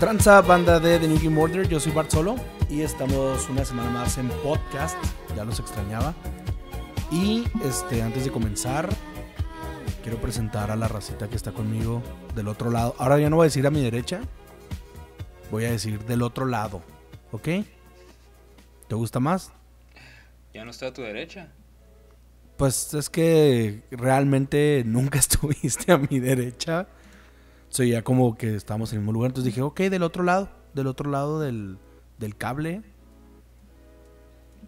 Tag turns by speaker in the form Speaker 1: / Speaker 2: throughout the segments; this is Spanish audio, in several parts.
Speaker 1: tranza banda de The New Game Order? Yo soy Bart Solo y estamos una semana más en podcast. Ya los extrañaba. Y este, antes de comenzar, quiero presentar a la racita que está conmigo del otro lado. Ahora ya no voy a decir a mi derecha, voy a decir del otro lado. ¿Ok? ¿Te gusta más?
Speaker 2: Ya no estoy a tu derecha.
Speaker 1: Pues es que realmente nunca estuviste a mi derecha soy ya como que estábamos en el mismo lugar. Entonces dije, ok, del otro lado, del otro lado del, del cable.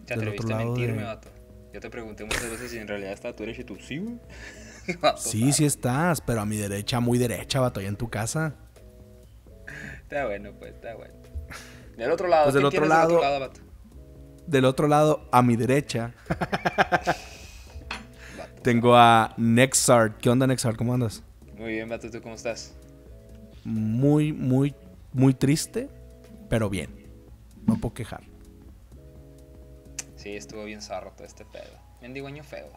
Speaker 2: Te atreviste a mentirme, vato. Yo te pregunté muchas veces si en realidad está a tu derecha y tú, sí, güey.
Speaker 1: sí, sí estás, pero a mi derecha, muy derecha, vato, allá en tu casa.
Speaker 2: Está bueno, pues, está bueno. Del otro lado,
Speaker 1: pues del otro lado, del otro lado, vato? Del otro lado, a mi derecha. Tengo a Nexart. ¿Qué onda, Nexart? ¿Cómo andas?
Speaker 2: Muy bien, vato, ¿tú cómo estás?
Speaker 1: muy, muy, muy triste, pero bien. No puedo quejar.
Speaker 2: Sí, estuvo bien zarro todo este pedo. Mendigo año feo.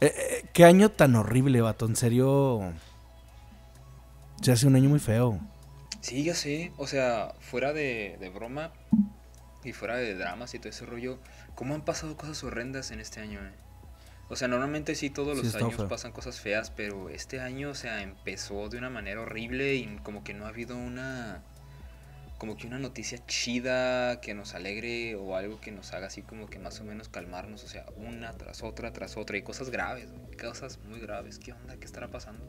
Speaker 1: Eh, eh, qué año tan horrible, vato. En serio. Se hace un año muy feo.
Speaker 2: Sí, yo sé. O sea, fuera de, de broma y fuera de dramas y todo ese rollo, ¿cómo han pasado cosas horrendas en este año, eh? O sea, normalmente sí todos los años pasan cosas feas, pero este año, o sea, empezó de una manera horrible y como que no ha habido una como que una noticia chida que nos alegre o algo que nos haga así como que más o menos calmarnos, o sea, una tras otra tras otra y cosas graves, cosas muy graves. ¿Qué onda? ¿Qué estará pasando?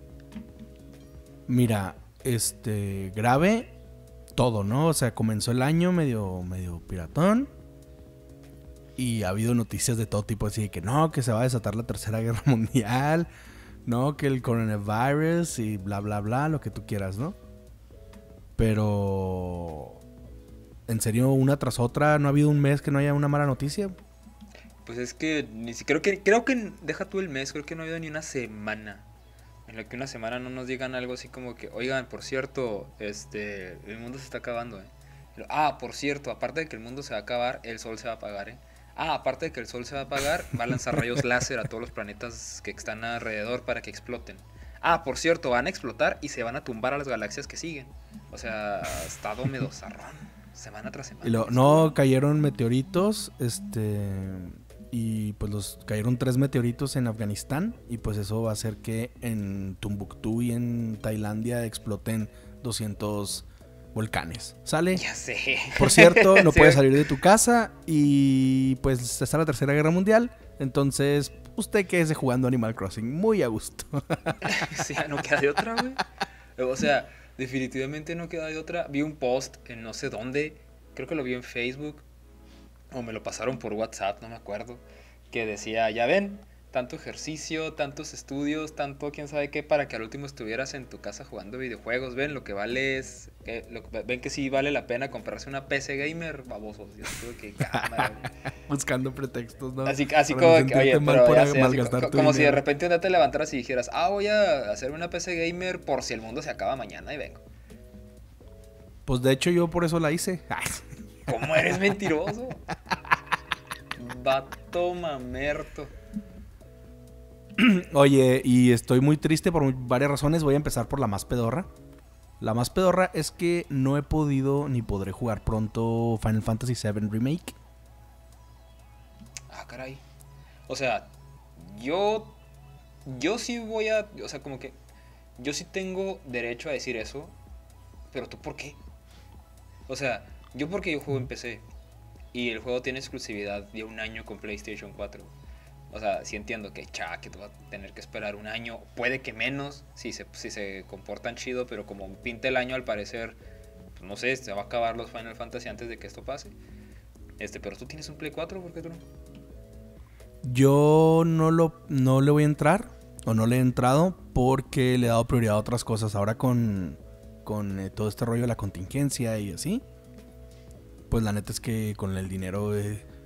Speaker 1: Mira, este grave todo, ¿no? O sea, comenzó el año medio medio piratón y ha habido noticias de todo tipo, así que no, que se va a desatar la tercera guerra mundial, no, que el coronavirus y bla, bla, bla, lo que tú quieras, ¿no? Pero, en serio, una tras otra, ¿no ha habido un mes que no haya una mala noticia?
Speaker 2: Pues es que ni siquiera, creo que, creo que, deja tú el mes, creo que no ha habido ni una semana en la que una semana no nos digan algo así como que, oigan, por cierto, este, el mundo se está acabando, ¿eh? Ah, por cierto, aparte de que el mundo se va a acabar, el sol se va a apagar, ¿eh? Ah, aparte de que el sol se va a apagar, va a lanzar rayos láser a todos los planetas que están alrededor para que exploten. Ah, por cierto, van a explotar y se van a tumbar a las galaxias que siguen. O sea, está húmedo, zarrón. Semana tras semana.
Speaker 1: Y no, cayeron meteoritos, este... Y pues los cayeron tres meteoritos en Afganistán y pues eso va a hacer que en Tumbuktu y en Tailandia exploten 200 volcanes. ¿Sale?
Speaker 2: Ya sé.
Speaker 1: Por cierto, no puedes salir de tu casa y pues está la Tercera Guerra Mundial. Entonces, usted quédese jugando Animal Crossing muy a gusto.
Speaker 2: sí, no queda de otra, güey. O sea, definitivamente no queda de otra. Vi un post en no sé dónde, creo que lo vi en Facebook, o me lo pasaron por WhatsApp, no me acuerdo, que decía, ya ven, tanto ejercicio, tantos estudios, tanto quién sabe qué, para que al último estuvieras en tu casa jugando videojuegos. Ven, lo que vale es. ven que sí vale la pena comprarse una PC gamer, babosos. que,
Speaker 1: Buscando pretextos, ¿no?
Speaker 2: Así, así como que, oye, pero como, si de repente un día te levantaras y dijeras, ah, voy a hacer una PC gamer por si el mundo se acaba mañana y vengo.
Speaker 1: Pues de hecho yo por eso la hice.
Speaker 2: ¿Cómo eres mentiroso? Vato mamerto.
Speaker 1: Oye, y estoy muy triste por varias razones. Voy a empezar por la más pedorra. La más pedorra es que no he podido ni podré jugar pronto Final Fantasy VII Remake.
Speaker 2: Ah, caray. O sea, yo. Yo sí voy a. O sea, como que. Yo sí tengo derecho a decir eso. Pero tú, ¿por qué? O sea, yo porque yo juego en PC. Y el juego tiene exclusividad de un año con PlayStation 4. O sea, sí entiendo que, cha, que tú vas a tener que esperar un año, puede que menos, si se, si se comportan chido, pero como pinta el año al parecer, pues no sé, se va a acabar los Final Fantasy antes de que esto pase. Este, pero tú tienes un Play 4, ¿por qué tú no?
Speaker 1: Yo no, lo, no le voy a entrar, o no le he entrado, porque le he dado prioridad a otras cosas. Ahora con, con eh, todo este rollo de la contingencia y así, pues la neta es que con el dinero... Eh,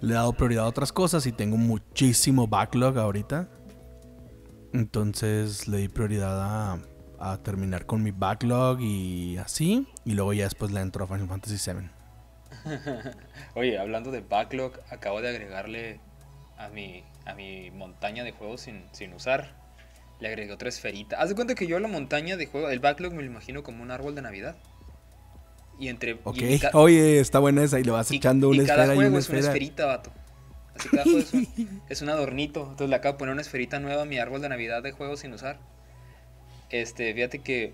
Speaker 1: le he dado prioridad a otras cosas y tengo muchísimo backlog ahorita. Entonces le di prioridad a, terminar con mi backlog y así. Y luego ya después le entro a Final Fantasy VII.
Speaker 2: Oye, hablando de backlog, acabo de agregarle a mi, a mi montaña de juegos sin, sin usar. Le agregué otra esferita. Haz de cuenta que yo la montaña de juegos, el backlog me lo imagino como un árbol de Navidad. Y entre.
Speaker 1: Ok,
Speaker 2: y
Speaker 1: oye, está buena esa y le vas
Speaker 2: y-
Speaker 1: echando
Speaker 2: y
Speaker 1: una
Speaker 2: cada
Speaker 1: esfera y una
Speaker 2: es una esferita, vato. Así cada juego es un, es un adornito. Entonces le acabo de poner una esferita nueva a mi árbol de Navidad de juegos sin usar. Este, fíjate que.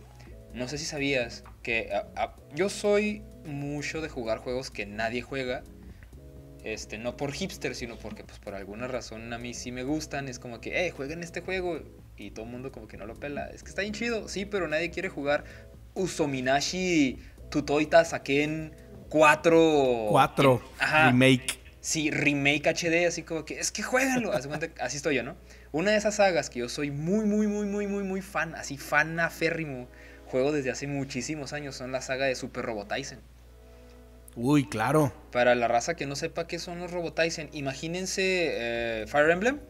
Speaker 2: No sé si sabías que a- a- yo soy mucho de jugar juegos que nadie juega. Este, no por hipster, sino porque pues por alguna razón a mí sí me gustan. Es como que, eh, jueguen este juego. Y todo el mundo como que no lo pela. Es que está bien chido, sí, pero nadie quiere jugar Usominashi Tutoita Saken 4.
Speaker 1: Cuatro.
Speaker 2: Ajá.
Speaker 1: Remake.
Speaker 2: Sí, remake HD, así como que, es que jueguenlo. Así estoy yo, ¿no? Una de esas sagas que yo soy muy, muy, muy, muy, muy, muy fan, así fan aférrimo, juego desde hace muchísimos años, son la saga de Super Robotyson.
Speaker 1: Uy, claro.
Speaker 2: Para la raza que no sepa qué son los Robotyson, imagínense eh, Fire Emblem,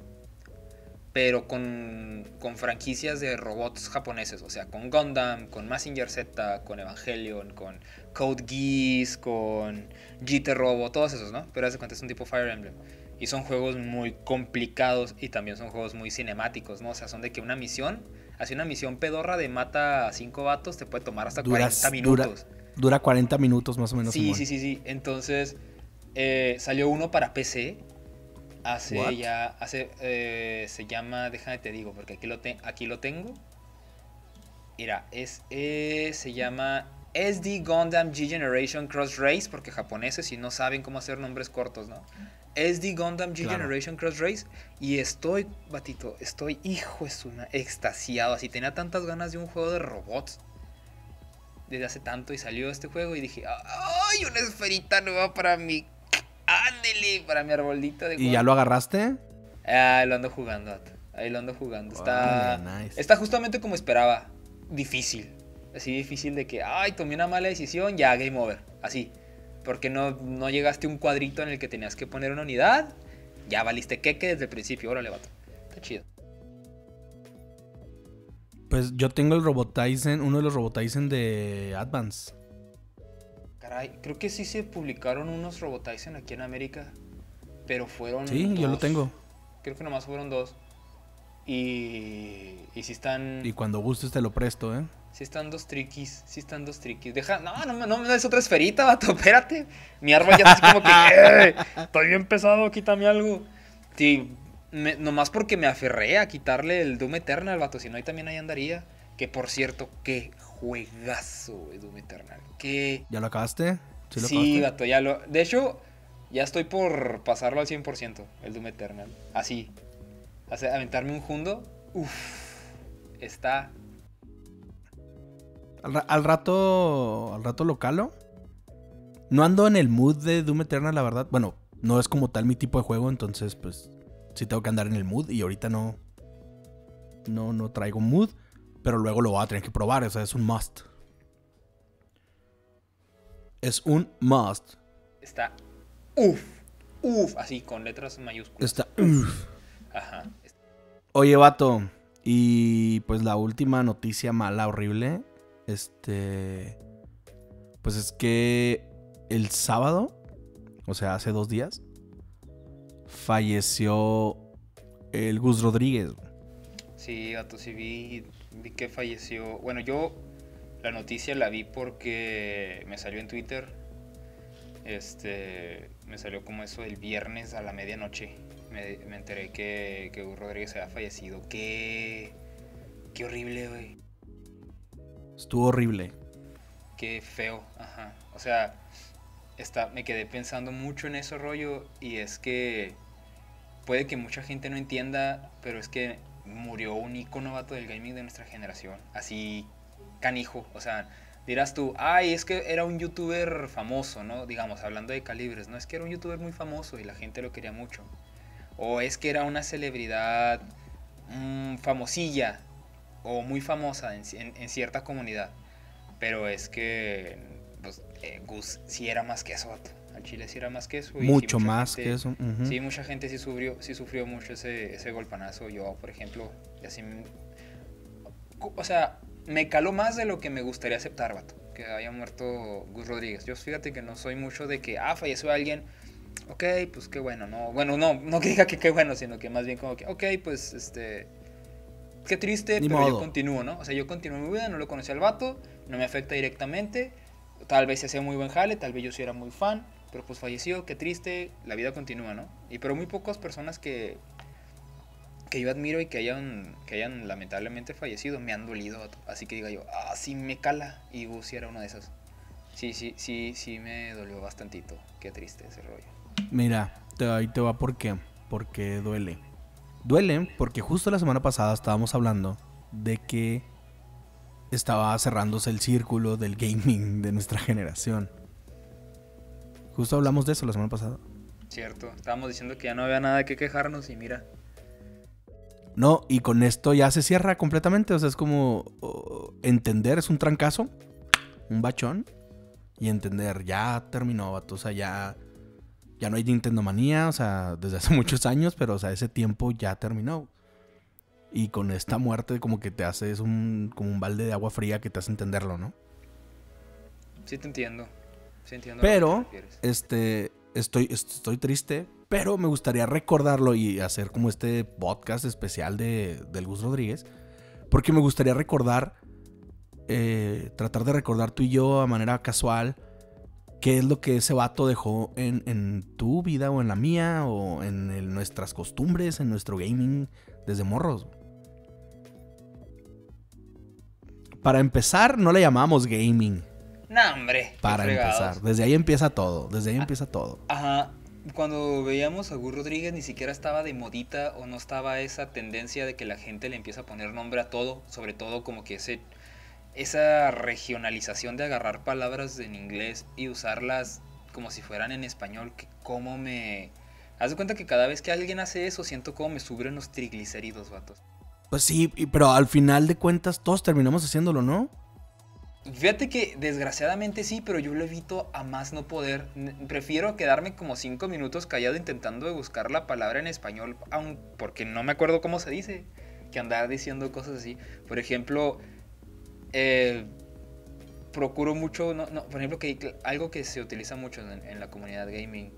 Speaker 2: pero con, con franquicias de robots japoneses, o sea, con Gundam, con Massinger Z, con Evangelion, con Code Geass, con GT Robo, todos esos, ¿no? Pero haz de cuenta es un tipo Fire Emblem. Y son juegos muy complicados y también son juegos muy cinemáticos, ¿no? O sea, son de que una misión, así una misión pedorra de mata a cinco vatos te puede tomar hasta
Speaker 1: Duras-
Speaker 2: 40
Speaker 1: dura-
Speaker 2: minutos.
Speaker 1: Dura 40 minutos más o menos.
Speaker 2: Sí, sí, sí, sí. Entonces, eh, salió uno para PC. Hace
Speaker 1: What?
Speaker 2: ya, hace, eh, se llama, déjame te digo, porque aquí lo, te- aquí lo tengo. Mira, es, eh, se llama SD Gundam G Generation Cross Race, porque japoneses y no saben cómo hacer nombres cortos, ¿no? SD Gundam G
Speaker 1: Claro.
Speaker 2: Generation Cross Race. Y estoy, batito, estoy, hijo es una, extasiado. Así tenía tantas ganas de un juego de robots desde hace tanto y salió este juego y dije, ¡ay, una esferita nueva para mi... ¡Ándele! Para mi arbolito de
Speaker 1: ¿Y ya lo agarraste?
Speaker 2: Ah, lo ando jugando. Ahí lo ando jugando. Está,
Speaker 1: nice.
Speaker 2: está justamente como esperaba. Difícil. Así difícil de que, ay, tomé una mala decisión, ya, game over. Así. Porque no, no llegaste a un cuadrito en el que tenías que poner una unidad. Ya valiste queque desde el principio. Órale, vato. Está chido.
Speaker 1: Pues yo tengo el Robotizen, uno de los Robotizen de Advance.
Speaker 2: Caray, creo que sí se publicaron unos Robotyson aquí en América. Pero fueron.
Speaker 1: Sí, yo lo tengo.
Speaker 2: Creo que nomás fueron dos. Y. Y si están.
Speaker 1: Y cuando gustes te lo presto, ¿eh?
Speaker 2: Si están dos triquis, si están dos triquis. Deja, no, no, no des otra esferita, vato, espérate. Mi árbol ya está así como que, "Eh, estoy bien pesado, quítame algo. Sí, me- nomás porque me aferré a quitarle el Doom Eternal, vato, si no ahí también ahí andaría. Que por cierto, qué juegazo, Doom Eternal. Qué...
Speaker 1: ¿Ya lo acabaste? ¿Sí lo
Speaker 2: Sí,
Speaker 1: acabaste?
Speaker 2: vato, ya lo... De hecho, ya estoy por pasarlo al 100%, el Doom Eternal. Así. Hace- aventarme un jundo. Uf. Está
Speaker 1: Al, al rato. Al rato lo calo. No ando en el mood de Doom Eternal, la verdad. Bueno, no es como tal mi tipo de juego, entonces, pues. Sí tengo que andar en el mood. Y ahorita no. No, no traigo mood. Pero luego lo voy a tener que probar. O sea, es un must. Es un must.
Speaker 2: Está uff, uff, así con letras mayúsculas.
Speaker 1: Está. uf.
Speaker 2: Ajá.
Speaker 1: Oye, vato. Y pues la última noticia mala, horrible. Este. Pues es que el sábado, o sea, hace dos días, falleció el Gus Rodríguez.
Speaker 2: Sí, gato, sí vi, vi que falleció. Bueno, yo la noticia la vi porque me salió en Twitter. Este, me salió como eso el viernes a la medianoche. Me, me enteré que, que Hugo Rodríguez había fallecido. Qué, qué horrible, güey.
Speaker 1: Estuvo horrible.
Speaker 2: Qué feo, ajá. O sea, está, me quedé pensando mucho en ese rollo y es que puede que mucha gente no entienda, pero es que murió un ícono vato del gaming de nuestra generación. Así, canijo. O sea, dirás tú, ay, es que era un youtuber famoso, ¿no? Digamos, hablando de calibres, ¿no? Es que era un youtuber muy famoso y la gente lo quería mucho. O es que era una celebridad mm, famosilla o muy famosa en, cierta comunidad. Pero es que pues, eh, Gus sí era más que eso. Al chile sí era más que eso. y
Speaker 1: Mucho más
Speaker 2: gente-
Speaker 1: que eso.
Speaker 2: Sí, mucha gente sí sufrió, sí sufrió mucho ese, ese golpanazo. Yo, por ejemplo, así... O sea, me caló más de lo que me gustaría aceptar, vato. Que haya muerto Gus Rodríguez. Yo fíjate que no soy mucho de que, ah, falleció alguien. Ok, pues qué bueno, no. Bueno, no, no que diga que qué bueno, sino que más bien como que, ok, pues este. Qué triste,
Speaker 1: Ni
Speaker 2: pero yo continúo, ¿no? O sea, yo continúo mi vida, no lo conocí al vato, no me afecta directamente. Tal vez se hacía muy buen jale, tal vez yo sí era muy fan, pero pues falleció, qué triste, la vida continúa, ¿no? Y pero muy pocas personas que, que yo admiro y que hayan, que hayan lamentablemente fallecido me han dolido. Así que diga yo, ah, sí me cala. Y Gus era una de esas. Sí, sí, sí, sí me dolió bastantito. Qué triste ese rollo.
Speaker 1: Mira, ahí te va por qué. Porque duele. Duele porque justo la semana pasada estábamos hablando de que estaba cerrándose el círculo del gaming de nuestra generación. Justo hablamos de eso la semana pasada.
Speaker 2: Cierto, estábamos diciendo que ya no había nada que quejarnos y mira.
Speaker 1: No, y con esto ya se cierra completamente. O sea, es como oh, entender, es un trancazo, un bachón. Y entender, ya terminó, vato. O sea, ya, ya no hay Nintendo manía. O sea, desde hace muchos años, pero o sea, ese tiempo ya terminó. Y con esta muerte, como que te haces un, como un balde de agua fría que te hace entenderlo, ¿no?
Speaker 2: Sí te entiendo. Sí entiendo.
Speaker 1: Pero, este, estoy, estoy triste, pero me gustaría recordarlo y hacer como este podcast especial de, del Gus Rodríguez, porque me gustaría recordar, eh, tratar de recordar tú y yo a manera casual, qué es lo que ese vato dejó en, en tu vida o en la mía, o en el- nuestras costumbres, en nuestro gaming desde morros. Para empezar, no le llamábamos gaming.
Speaker 2: Nah, hombre.
Speaker 1: Para empezar. Desde ahí empieza todo. Desde ahí empieza todo.
Speaker 2: Ajá. Cuando veíamos a Gus Rodríguez ni siquiera estaba de modita o no estaba esa tendencia de que la gente le empieza a poner nombre a todo, sobre todo como que ese esa regionalización de agarrar palabras en inglés y usarlas como si fueran en español, que como me Haz de cuenta que cada vez que alguien hace eso siento como me suben los triglicéridos, vatos.
Speaker 1: Pues sí, pero al final de cuentas todos terminamos haciéndolo, ¿no?
Speaker 2: Fíjate que desgraciadamente sí, pero yo lo evito a más no poder. Prefiero quedarme como cinco minutos callado intentando buscar la palabra en español, aun porque no me acuerdo cómo se dice, que andar diciendo cosas así. Por ejemplo, eh, procuro mucho, no, no, por ejemplo, que algo que se utiliza mucho en, en la comunidad gaming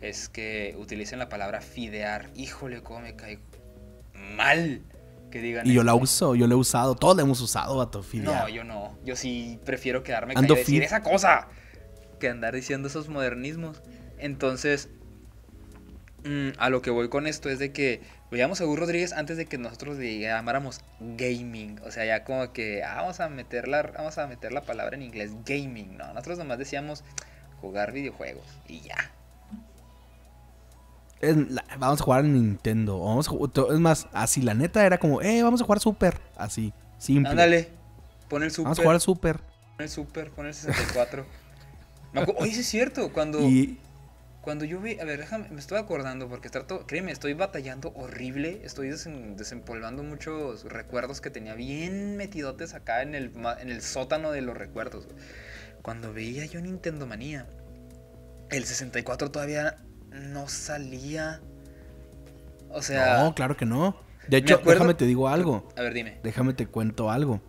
Speaker 2: es que utilicen la palabra fidear. Híjole, cómo me cae mal que digan
Speaker 1: Y yo la
Speaker 2: eso.
Speaker 1: uso, yo la he usado, todos la hemos usado, vato. fidear.
Speaker 2: No, yo no. Yo sí prefiero quedarme
Speaker 1: Ando
Speaker 2: callado y decir esa cosa que andar diciendo esos modernismos. Entonces, mm, a lo que voy con esto es de que veíamos a Gus Rodríguez antes de que nosotros le llamáramos gaming. O sea, ya como que ah, vamos a meter la, vamos a meter la palabra en inglés gaming. No, nosotros nomás decíamos jugar videojuegos y ya.
Speaker 1: Es la- vamos a jugar en Nintendo. Vamos a es más, así la neta era como, eh, vamos a jugar Super. Así, simple.
Speaker 2: Ándale, pon el super,
Speaker 1: Vamos a jugar al Super.
Speaker 2: pon el super, pon el 64. Me acu- Oye, sí es cierto, cuando...
Speaker 1: Y
Speaker 2: Cuando yo vi, a ver, déjame, me estoy acordando porque trato, créeme, estoy batallando horrible, estoy desen- desempolvando muchos recuerdos que tenía bien metidotes acá en el, en el sótano de los recuerdos. Cuando veía yo Nintendo Manía, el 64 todavía no salía. O sea,
Speaker 1: no, claro que no. De hecho,
Speaker 2: acuerdo-
Speaker 1: déjame te digo algo.
Speaker 2: a ver, dime.
Speaker 1: Déjame te cuento algo.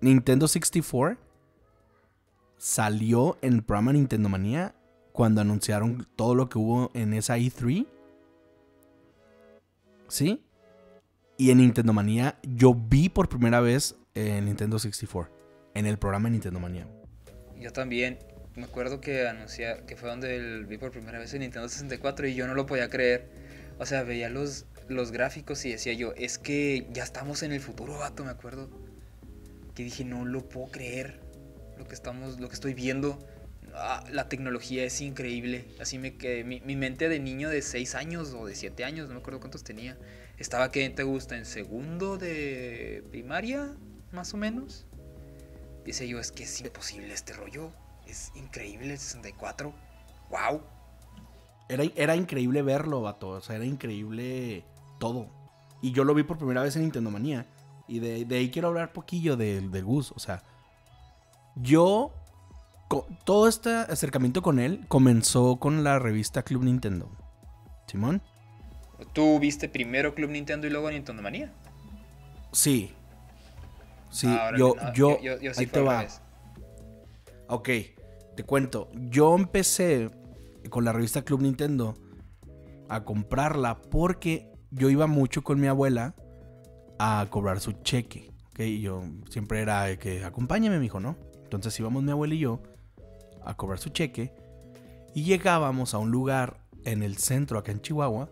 Speaker 1: Nintendo 64 salió en el programa Nintendo Manía cuando anunciaron todo lo que hubo en esa E3. ¿Sí? Y en Nintendo Manía yo vi por primera vez en Nintendo 64. En el programa Nintendo Manía.
Speaker 2: Yo también. Me acuerdo que anuncié que fue donde vi por primera vez el Nintendo 64 y yo no lo podía creer. O sea, veía los, los gráficos y decía yo, es que ya estamos en el futuro, vato, me acuerdo. Que dije, no lo puedo creer. Lo que estamos, lo que estoy viendo. Ah, la tecnología es increíble. Así me quedé. Mi, mi mente de niño de 6 años o de 7 años, no me acuerdo cuántos tenía. Estaba que te gusta en segundo de primaria, más o menos. Dice yo, es que es imposible este rollo. Es increíble el 64. ¡Wow!
Speaker 1: Era, era increíble verlo, vato. O sea, era increíble todo. Y yo lo vi por primera vez en Nintendo Manía. Y de, de ahí quiero hablar poquillo del, del Gus. O sea, yo. todo este acercamiento con él comenzó con la revista Club Nintendo. Simón.
Speaker 2: ¿Tú viste primero Club Nintendo y luego Nintendo Manía?
Speaker 1: Sí. Sí,
Speaker 2: Ah,
Speaker 1: yo,
Speaker 2: no,
Speaker 1: yo,
Speaker 2: yo, yo sí
Speaker 1: ahí te va. Ok, te cuento. Yo empecé con la revista Club Nintendo a comprarla porque yo iba mucho con mi abuela a cobrar su cheque. Ok, y yo siempre era que acompáñame, mijo, ¿no? Entonces íbamos mi abuela y yo a cobrar su cheque y llegábamos a un lugar en el centro, acá en Chihuahua,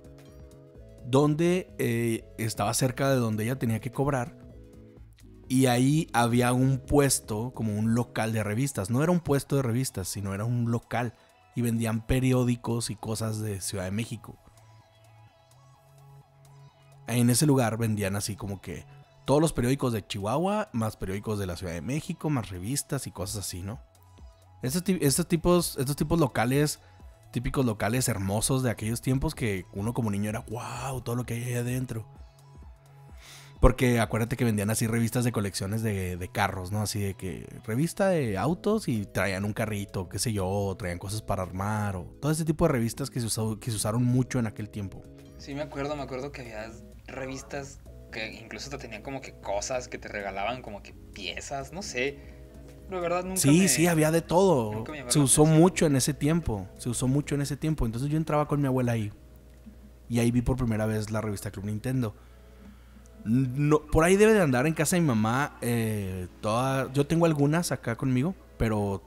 Speaker 1: donde eh, estaba cerca de donde ella tenía que cobrar. Y ahí había un puesto, como un local de revistas. No era un puesto de revistas, sino era un local. Y vendían periódicos y cosas de Ciudad de México. En ese lugar vendían así como que todos los periódicos de Chihuahua, más periódicos de la Ciudad de México, más revistas y cosas así, ¿no? Estos, estos tipos, estos tipos locales, típicos locales hermosos de aquellos tiempos que uno como niño era, wow, todo lo que hay ahí adentro. Porque acuérdate que vendían así revistas de colecciones de, de carros, ¿no? Así de que revista de autos y traían un carrito, qué sé yo, o traían cosas para armar, o todo ese tipo de revistas que se, usó- que se usaron mucho en aquel tiempo.
Speaker 2: Sí, me acuerdo, me acuerdo que había revistas que incluso te tenían como que cosas que te regalaban, como que piezas, no sé. La verdad nunca
Speaker 1: Sí,
Speaker 2: me-
Speaker 1: sí, había de todo. Se usó mucho en ese tiempo. Se usó mucho en ese tiempo. Entonces yo entraba con mi abuela ahí. Y ahí vi por primera vez la revista Club Nintendo. No, por ahí debe de andar en casa de mi mamá. eh, yo tengo algunas acá conmigo. Pero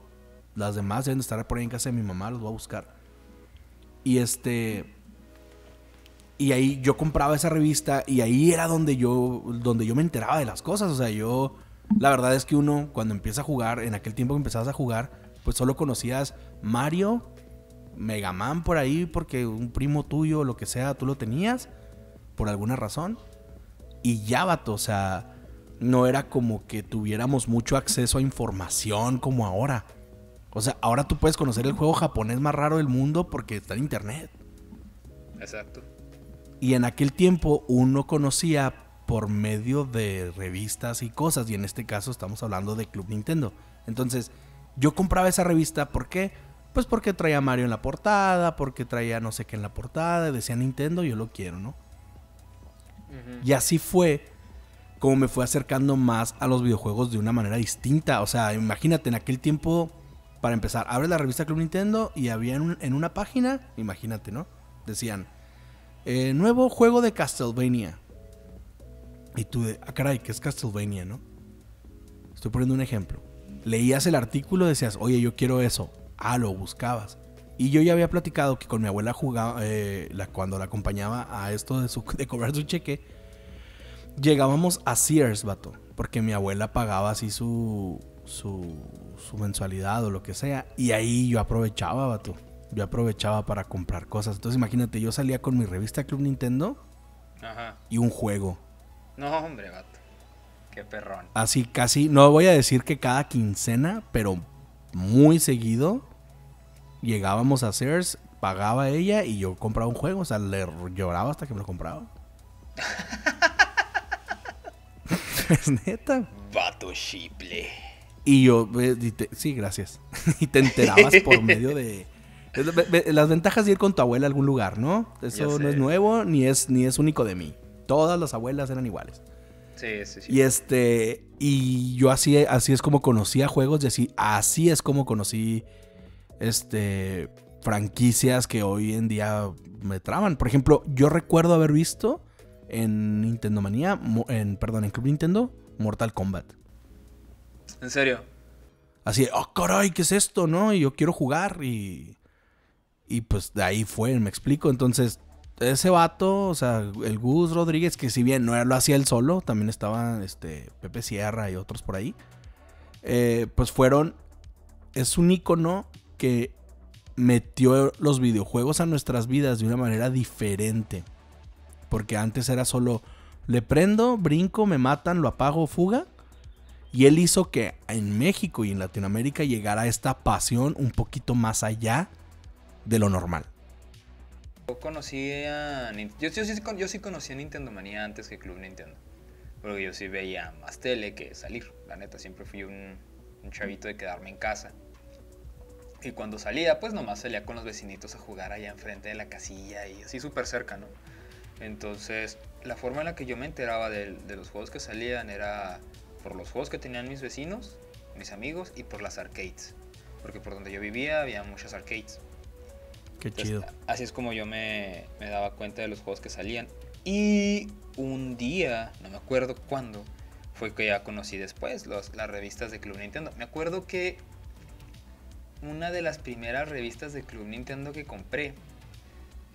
Speaker 1: las demás deben de estar por ahí en casa de mi mamá. Los voy a buscar. Y este. Y ahí yo compraba esa revista. Y ahí era donde yo. Donde yo me enteraba de las cosas. O sea, yo. La verdad es que uno, cuando empieza a jugar, en aquel tiempo que empezabas a jugar, pues solo conocías Mario, Mega Man por ahí, porque un primo tuyo, lo que sea, tú lo tenías, por alguna razón. Y ya, vato, o sea, no era como que tuviéramos mucho acceso a información como ahora. O sea, ahora tú puedes conocer el juego japonés más raro del mundo porque está en internet.
Speaker 2: Exacto.
Speaker 1: Y en aquel tiempo uno conocía por medio de revistas y cosas. Y en este caso estamos hablando de Club Nintendo. Entonces, yo compraba esa revista, ¿por qué? Pues porque traía Mario en la portada, porque traía no sé qué en la portada, decía Nintendo, yo lo quiero, ¿no? Y así fue como me fue acercando más a los videojuegos de una manera distinta. O sea, imagínate, en aquel tiempo, para empezar, abres la revista Club Nintendo y había en una página, imagínate, ¿no? Decían, eh, nuevo juego de Castlevania. Y tú de, ah, caray, ¿qué es Castlevania, no? Estoy poniendo un ejemplo. Leías el artículo, decías, oye, yo quiero eso. Ah, lo buscabas. Y yo ya había platicado que con mi abuela jugaba, eh, la, cuando la acompañaba a esto de, su, de cobrar su cheque, llegábamos a Sears, vato. Porque mi abuela pagaba así su, su, su mensualidad o lo que sea. Y ahí yo aprovechaba, vato. Yo aprovechaba para comprar cosas. Entonces imagínate, yo salía con mi revista Club Nintendo
Speaker 2: Ajá.
Speaker 1: y un juego.
Speaker 2: No, hombre, vato. Qué perrón.
Speaker 1: Así casi, no voy a decir que cada quincena, pero muy seguido llegábamos a Sears, pagaba ella y yo compraba un juego. O sea, le lloraba hasta que me lo compraba. es neta.
Speaker 2: Vato chiple.
Speaker 1: Y yo, y te- sí, gracias. y te enterabas por medio de... Las ventajas de ir con tu abuela a algún lugar, ¿no? Eso no es nuevo ni es, ni es único de mí. Todas las abuelas eran iguales.
Speaker 2: Sí, sí, sí.
Speaker 1: Y este, y yo así, así es como conocía juegos y así, así es como conocí este franquicias que hoy en día me traban. Por ejemplo, yo recuerdo haber visto en Nintendo Manía, en, perdón, en Club Nintendo, Mortal Kombat.
Speaker 2: En serio.
Speaker 1: Así, oh, caray, ¿qué es esto? ¿No? Y yo quiero jugar y... Y pues de ahí fue, me explico. Entonces, ese vato, o sea, el Gus Rodríguez, que si bien no lo hacía él solo, también estaba este, Pepe Sierra y otros por ahí. eh, pues fueron... Es un icono que metió los videojuegos a nuestras vidas de una manera diferente. Porque antes era solo, le prendo, brinco, me matan, lo apago, fuga. Y él hizo que en México y en Latinoamérica llegara esta pasión un poquito más allá de lo normal.
Speaker 2: Yo conocí a. Yo, yo sí, conocí Nintendo Manía antes que Club Nintendo. Porque yo sí veía más tele que salir. La neta, siempre fui un chavito de quedarme en casa. Y cuando salía, pues nomás salía con los vecinitos a jugar allá enfrente de la casilla y así súper cerca, ¿no? Entonces, la forma en la que yo me enteraba de, de los juegos que salían era por los juegos que tenían mis vecinos, mis amigos y por las arcades. Porque por donde yo vivía había muchas arcades.
Speaker 1: Qué
Speaker 2: Entonces,
Speaker 1: chido.
Speaker 2: Así es como yo me, me daba cuenta de los juegos que salían. Y un día, no me acuerdo cuándo, fue que ya conocí después los, las revistas de Club Nintendo. Me acuerdo que una de las primeras revistas de Club Nintendo que compré,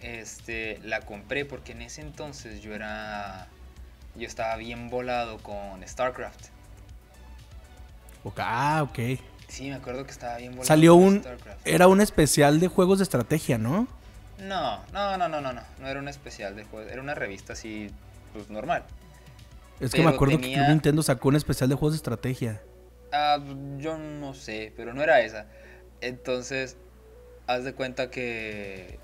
Speaker 2: este, la compré porque en ese entonces yo era, yo estaba bien volado con StarCraft.
Speaker 1: Ah, ok.
Speaker 2: Sí, me acuerdo que estaba bien volado
Speaker 1: Salió
Speaker 2: con
Speaker 1: un...
Speaker 2: StarCraft.
Speaker 1: Era un especial de juegos de estrategia, ¿no?
Speaker 2: No, no, no, no, no, no, no era un especial de juegos, era una revista así, pues normal.
Speaker 1: Es que me acuerdo que
Speaker 2: tenía-
Speaker 1: Club Nintendo sacó un especial de juegos de estrategia.
Speaker 2: Ah, yo no sé, pero no era esa. Entonces, haz de cuenta que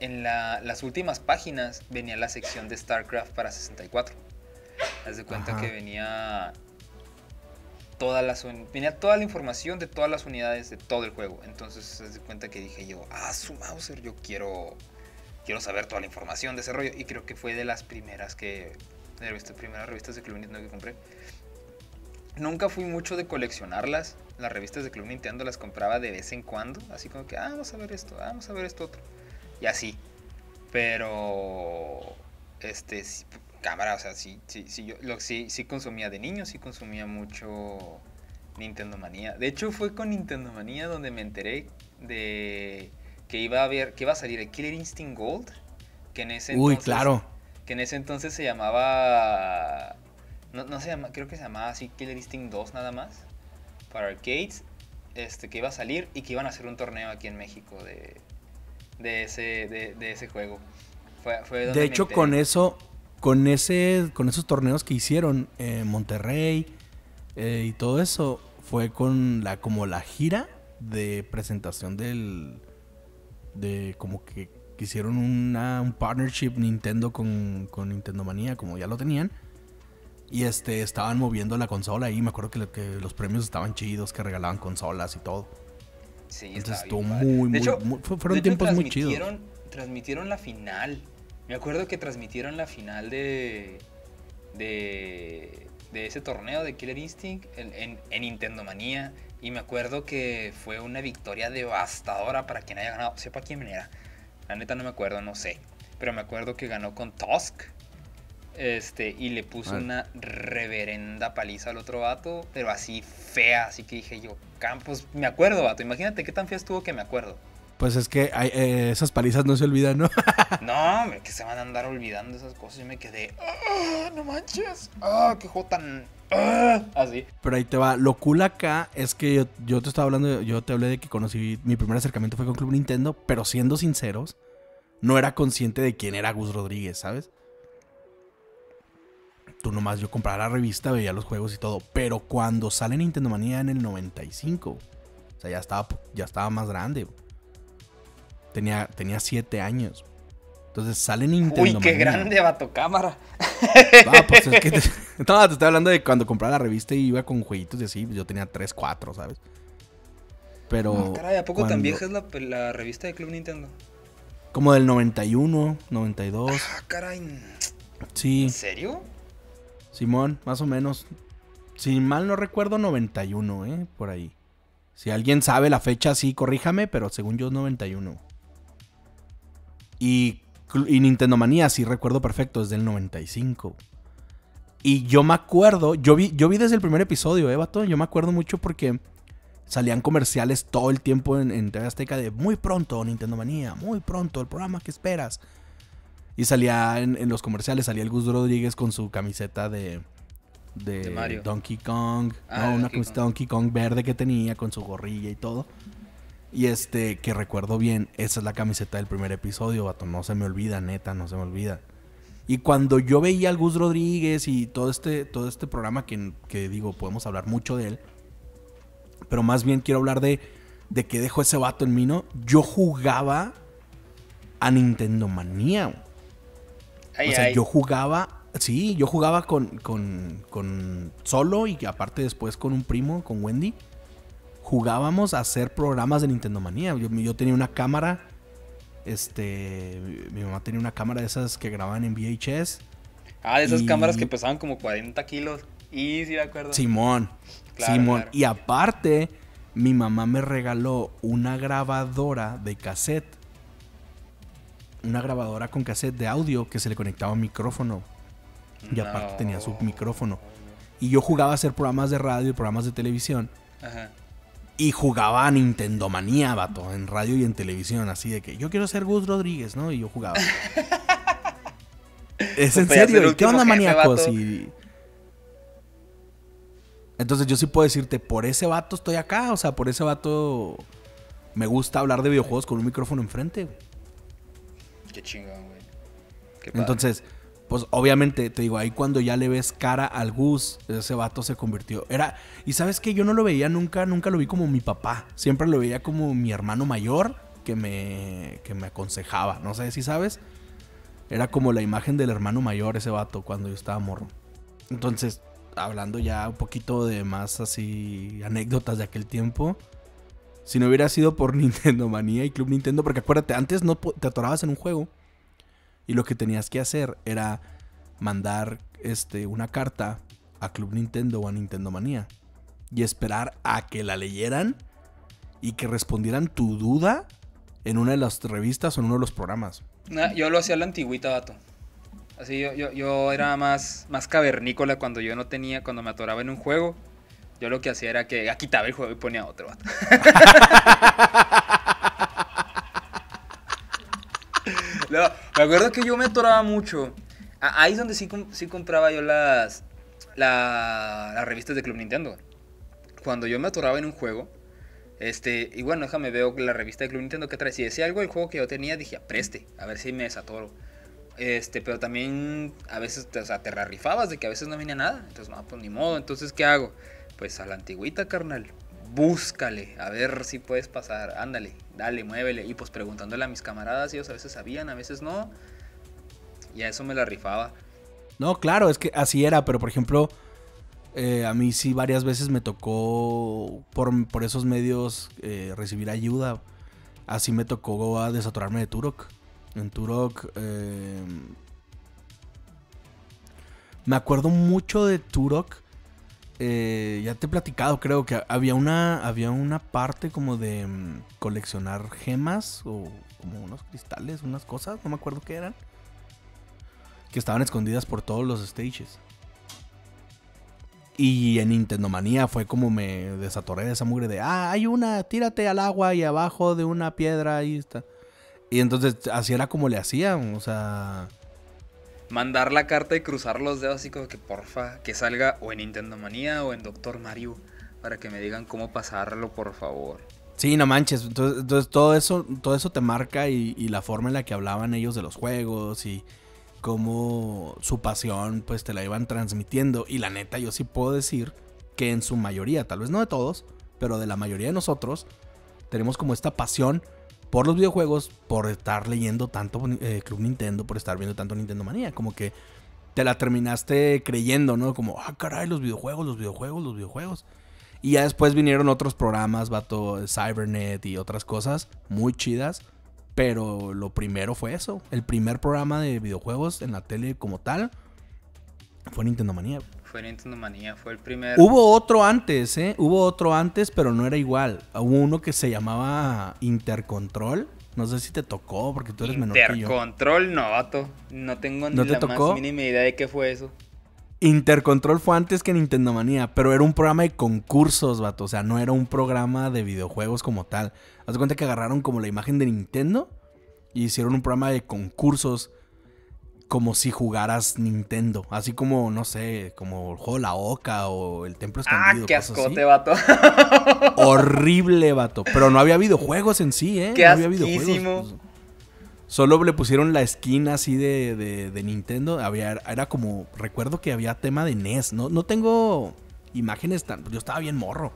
Speaker 2: en la- las últimas páginas venía la sección de StarCraft para 64. Haz de cuenta
Speaker 1: Ajá.
Speaker 2: que venía todas las un- venía toda la información de todas las unidades de todo el juego. Entonces, haz de cuenta que dije yo, ah, su Mauser, yo quiero quiero saber toda la información de ese rollo y creo que fue de las primeras que de las primeras revistas de Club Nintendo que compré. Nunca fui mucho de coleccionarlas. Las revistas de Club Nintendo las compraba de vez en cuando. Así como que, ah, vamos a ver esto, ah, vamos a ver esto otro. Y así. Pero, este, sí, cámara, o sea, sí, sí, sí, yo lo, sí, sí consumía de niño, sí consumía mucho Nintendo Manía. De hecho, fue con Nintendo Manía donde me enteré de que iba a haber, que iba a salir el Killer Instinct Gold. Que en ese
Speaker 1: Uy,
Speaker 2: entonces-
Speaker 1: claro.
Speaker 2: que en ese entonces se llamaba. No, no se llama, creo que se llamaba así Killer Instinct 2 nada más. Para arcades. Este, que iba a salir y que iban a hacer un torneo aquí en México de, de, ese, de, de ese juego. Fue, fue donde
Speaker 1: De hecho, con eso, con ese, con esos torneos que hicieron en Monterrey eh, y todo eso, fue con la, como la gira de presentación del, de como que, que hicieron una, un partnership Nintendo con, con Nintendo Manía, como ya lo tenían. Y este, estaban moviendo la consola ahí. Me acuerdo que, lo- que los premios estaban chidos, que regalaban consolas y todo.
Speaker 2: Sí,
Speaker 1: Entonces estuvo muy,
Speaker 2: De
Speaker 1: muy,
Speaker 2: hecho-
Speaker 1: muy- fue- fueron
Speaker 2: de hecho,
Speaker 1: tiempos muy chidos.
Speaker 2: transmitieron- Transmitieron la final. Me acuerdo que transmitieron la final de. de. de ese torneo de Killer Instinct en, en- en Nintendo Manía. Y me acuerdo que fue una victoria devastadora para quien haya ganado. Sepa quién era. La neta no me acuerdo, no sé. Pero me acuerdo que ganó con Tusk. Este, y le puso
Speaker 1: Ah.
Speaker 2: una reverenda paliza al otro vato, pero así fea, así que dije yo, Campos, me acuerdo, vato, imagínate qué tan fea estuvo que me acuerdo.
Speaker 1: Pues es que hay- eh, esas palizas no se olvidan, ¿no?
Speaker 2: No, hombre, que se van a andar olvidando esas cosas. Yo me quedé, "Ah, no manches, ah, qué juego tan, ah", así.
Speaker 1: Pero ahí te va. Lo cool acá es que yo, yo te estaba hablando, yo te hablé de que conocí, mi primer acercamiento fue con Club Nintendo, pero siendo sinceros, no era consciente de quién era Gus Rodríguez, ¿sabes? Tú nomás, yo compraba la revista, veía los juegos y todo, pero cuando sale Nintendo Manía en el 95, o sea, ya estaba, ya estaba más grande. Tenía, tenía siete años. Entonces sale Nintendo
Speaker 2: Uy, qué
Speaker 1: Manía.
Speaker 2: grande, vato, cámara.
Speaker 1: No, pues es que te, no, te estoy hablando de cuando compraba la revista y iba con jueguitos y así, pues yo tenía 3, 4, ¿sabes? Pero.
Speaker 2: Ah, caray, ¿a poco tan vieja es la, la revista de Club Nintendo?
Speaker 1: Como del 91, 92.
Speaker 2: Ah, caray,
Speaker 1: Sí,
Speaker 2: ¿en serio?
Speaker 1: Simón, más o menos. Si mal no recuerdo, 91, ¿eh? Por ahí. Si alguien sabe la fecha, sí, corríjame, pero según yo es 91. Y, y Nintendo Manía, sí recuerdo perfecto, es del 95. Y yo me acuerdo, yo vi, yo vi desde el primer episodio, ¿eh, vato? Yo me acuerdo mucho porque salían comerciales todo el tiempo en, en TV Azteca de muy pronto, Nintendo Manía, muy pronto, el programa que esperas. Y salía en, en los comerciales, salía el Gus Rodríguez con su camiseta de, de,
Speaker 2: De Mario.
Speaker 1: Donkey Kong.
Speaker 2: Ah,
Speaker 1: no, una camiseta. Donkey Kong verde que tenía con su gorrilla y todo. Y este, que recuerdo bien, esa es la camiseta del primer episodio, vato. No se me olvida, neta, no se me olvida. Y cuando yo veía al Gus Rodríguez y todo este, todo este programa que, que digo, podemos hablar mucho de él. Pero más bien quiero hablar de, de qué dejó ese vato en mí, ¿no? Yo jugaba a Nintendo Manía.
Speaker 2: Ay,
Speaker 1: o sea,
Speaker 2: ay.
Speaker 1: yo jugaba, sí, yo jugaba con, con, con solo y aparte después con un primo, con Wendy. Jugábamos a hacer programas de Nintendo Manía. Yo, yo tenía una cámara, este, mi, mamá tenía una cámara de esas que grababan en VHS.
Speaker 2: Ah, de esas
Speaker 1: y-
Speaker 2: cámaras que pesaban como 40 kilos. Y sí me acuerdo.
Speaker 1: Simón.
Speaker 2: Claro,
Speaker 1: Simón.
Speaker 2: claro.
Speaker 1: Y aparte, mi mamá me regaló una grabadora de cassette. Una grabadora con cassette de audio que se le conectaba a un micrófono. Y aparte tenía su micrófono. Y yo jugaba a hacer programas de radio y programas de televisión.
Speaker 2: Ajá.
Speaker 1: Y jugaba a Nintendo Manía, vato, en radio y en televisión, así de que yo quiero ser Gus Rodríguez, ¿no? Y yo jugaba. es en
Speaker 2: Pues el
Speaker 1: serio, ¿y ¿qué onda, maníacos? Y... Entonces yo sí puedo decirte, por ese vato estoy acá, o sea, por ese vato me gusta hablar de videojuegos con un micrófono enfrente.
Speaker 2: Qué chingón, güey.
Speaker 1: Entonces, pues obviamente, te digo, ahí cuando ya le ves cara al Gus, ese vato se convirtió. Era, y sabes que yo no lo veía nunca, nunca lo vi como mi papá. Siempre lo veía como mi hermano mayor que me, que me aconsejaba. No sé si sabes. Era como la imagen del hermano mayor ese vato cuando yo estaba morro. Entonces, hablando ya un poquito de más así anécdotas de aquel tiempo. Si no hubiera sido por Nintendo Manía y Club Nintendo, porque acuérdate, antes no te atorabas en un juego y lo que tenías que hacer era mandar este, una carta a Club Nintendo o a Nintendo Manía y esperar a que la leyeran y que respondieran tu duda en una de las revistas o en uno de los programas.
Speaker 2: Yo lo hacía la antigüita, vato. Así yo, yo, yo era más, más cavernícola cuando yo no tenía, cuando me atoraba en un juego. Yo lo que hacía era que quitaba el juego y ponía otro, vato. No, me acuerdo que yo me atoraba mucho. Ahí es donde sí, sí compraba yo las, la- las revistas de Club Nintendo. Cuando yo me atoraba en un juego, este, y bueno, déjame veo la revista de Club Nintendo que trae. Si decía algo del juego que yo tenía, dije, preste, a ver si me desatoro. Este, pero también a veces o sea, te rarrifabas de que a veces no venía nada. Entonces, no, pues ni modo. Entonces, ¿qué hago? Pues a la antigüita, carnal. Búscale, a ver si puedes pasar. Ándale, dale, muévele. Y pues preguntándole a mis camaradas, ellos a veces sabían, a veces no. Y a eso me la rifaba.
Speaker 1: No, claro, es que así era, pero por ejemplo, eh, a mí sí varias veces me tocó por, por esos medios eh, recibir ayuda. Así me tocó a desatorarme de Turok. En Turok, eh, me acuerdo mucho de Turok. Eh, ya te he platicado, creo que había una, había una parte como de mm, coleccionar gemas o como unos cristales, unas cosas, no me acuerdo qué eran que estaban escondidas por todos los stages. Y en Nintendo Manía fue como me desatoré de esa mugre de, ah, hay una, tírate al agua y abajo de una piedra, ahí está. Y entonces así era como le hacían, o sea,
Speaker 2: Mandar la carta y cruzar los dedos así como que porfa, que salga o en Nintendo Manía o en Doctor Mario. Para que me digan cómo pasarlo, por favor.
Speaker 1: sí, no manches. Entonces, entonces todo eso, todo eso te marca y, y la forma en la que hablaban ellos de los juegos y cómo su pasión pues te la iban transmitiendo. Y la neta, yo sí puedo decir que en su mayoría, tal vez no de todos, pero de la mayoría de nosotros, tenemos como esta pasión por los videojuegos, por estar leyendo tanto eh, Club Nintendo, por estar viendo tanto Nintendo Manía. Como que te la terminaste creyendo, ¿no? Como, ah, caray, los videojuegos, los videojuegos, los videojuegos. Y ya después vinieron otros programas, vato, Cybernet y otras cosas muy chidas. Pero lo primero fue eso. El primer programa de videojuegos en la tele como tal fue Nintendo Manía.
Speaker 2: Fue Nintendo Manía, fue el primer.
Speaker 1: Hubo otro antes, ¿eh? Hubo otro antes, pero no era igual. Hubo uno que se llamaba Intercontrol. No sé si te tocó, porque tú eres menor que yo.
Speaker 2: Intercontrol, no, vato. No tengo ni
Speaker 1: ¿No te
Speaker 2: la
Speaker 1: tocó?
Speaker 2: más mínima idea de qué fue eso.
Speaker 1: Intercontrol fue antes que Nintendo Manía, pero era un programa de concursos, vato. O sea, no era un programa de videojuegos como tal. Haz de cuenta que agarraron como la imagen de Nintendo y hicieron un programa de concursos como si jugaras Nintendo. Así como, no sé, como el juego La Oca o el Templo
Speaker 2: Ah,
Speaker 1: Escondido.
Speaker 2: qué
Speaker 1: cosas así.
Speaker 2: ascote, vato.
Speaker 1: Horrible, vato. Pero no había videojuegos en sí, ¿eh?
Speaker 2: Qué
Speaker 1: no había videojuegos.
Speaker 2: asquísimo.
Speaker 1: Solo le pusieron la esquina así de, de- de Nintendo. Había, era como, recuerdo que había tema de NES. No, no tengo imágenes tan... Yo estaba bien morro.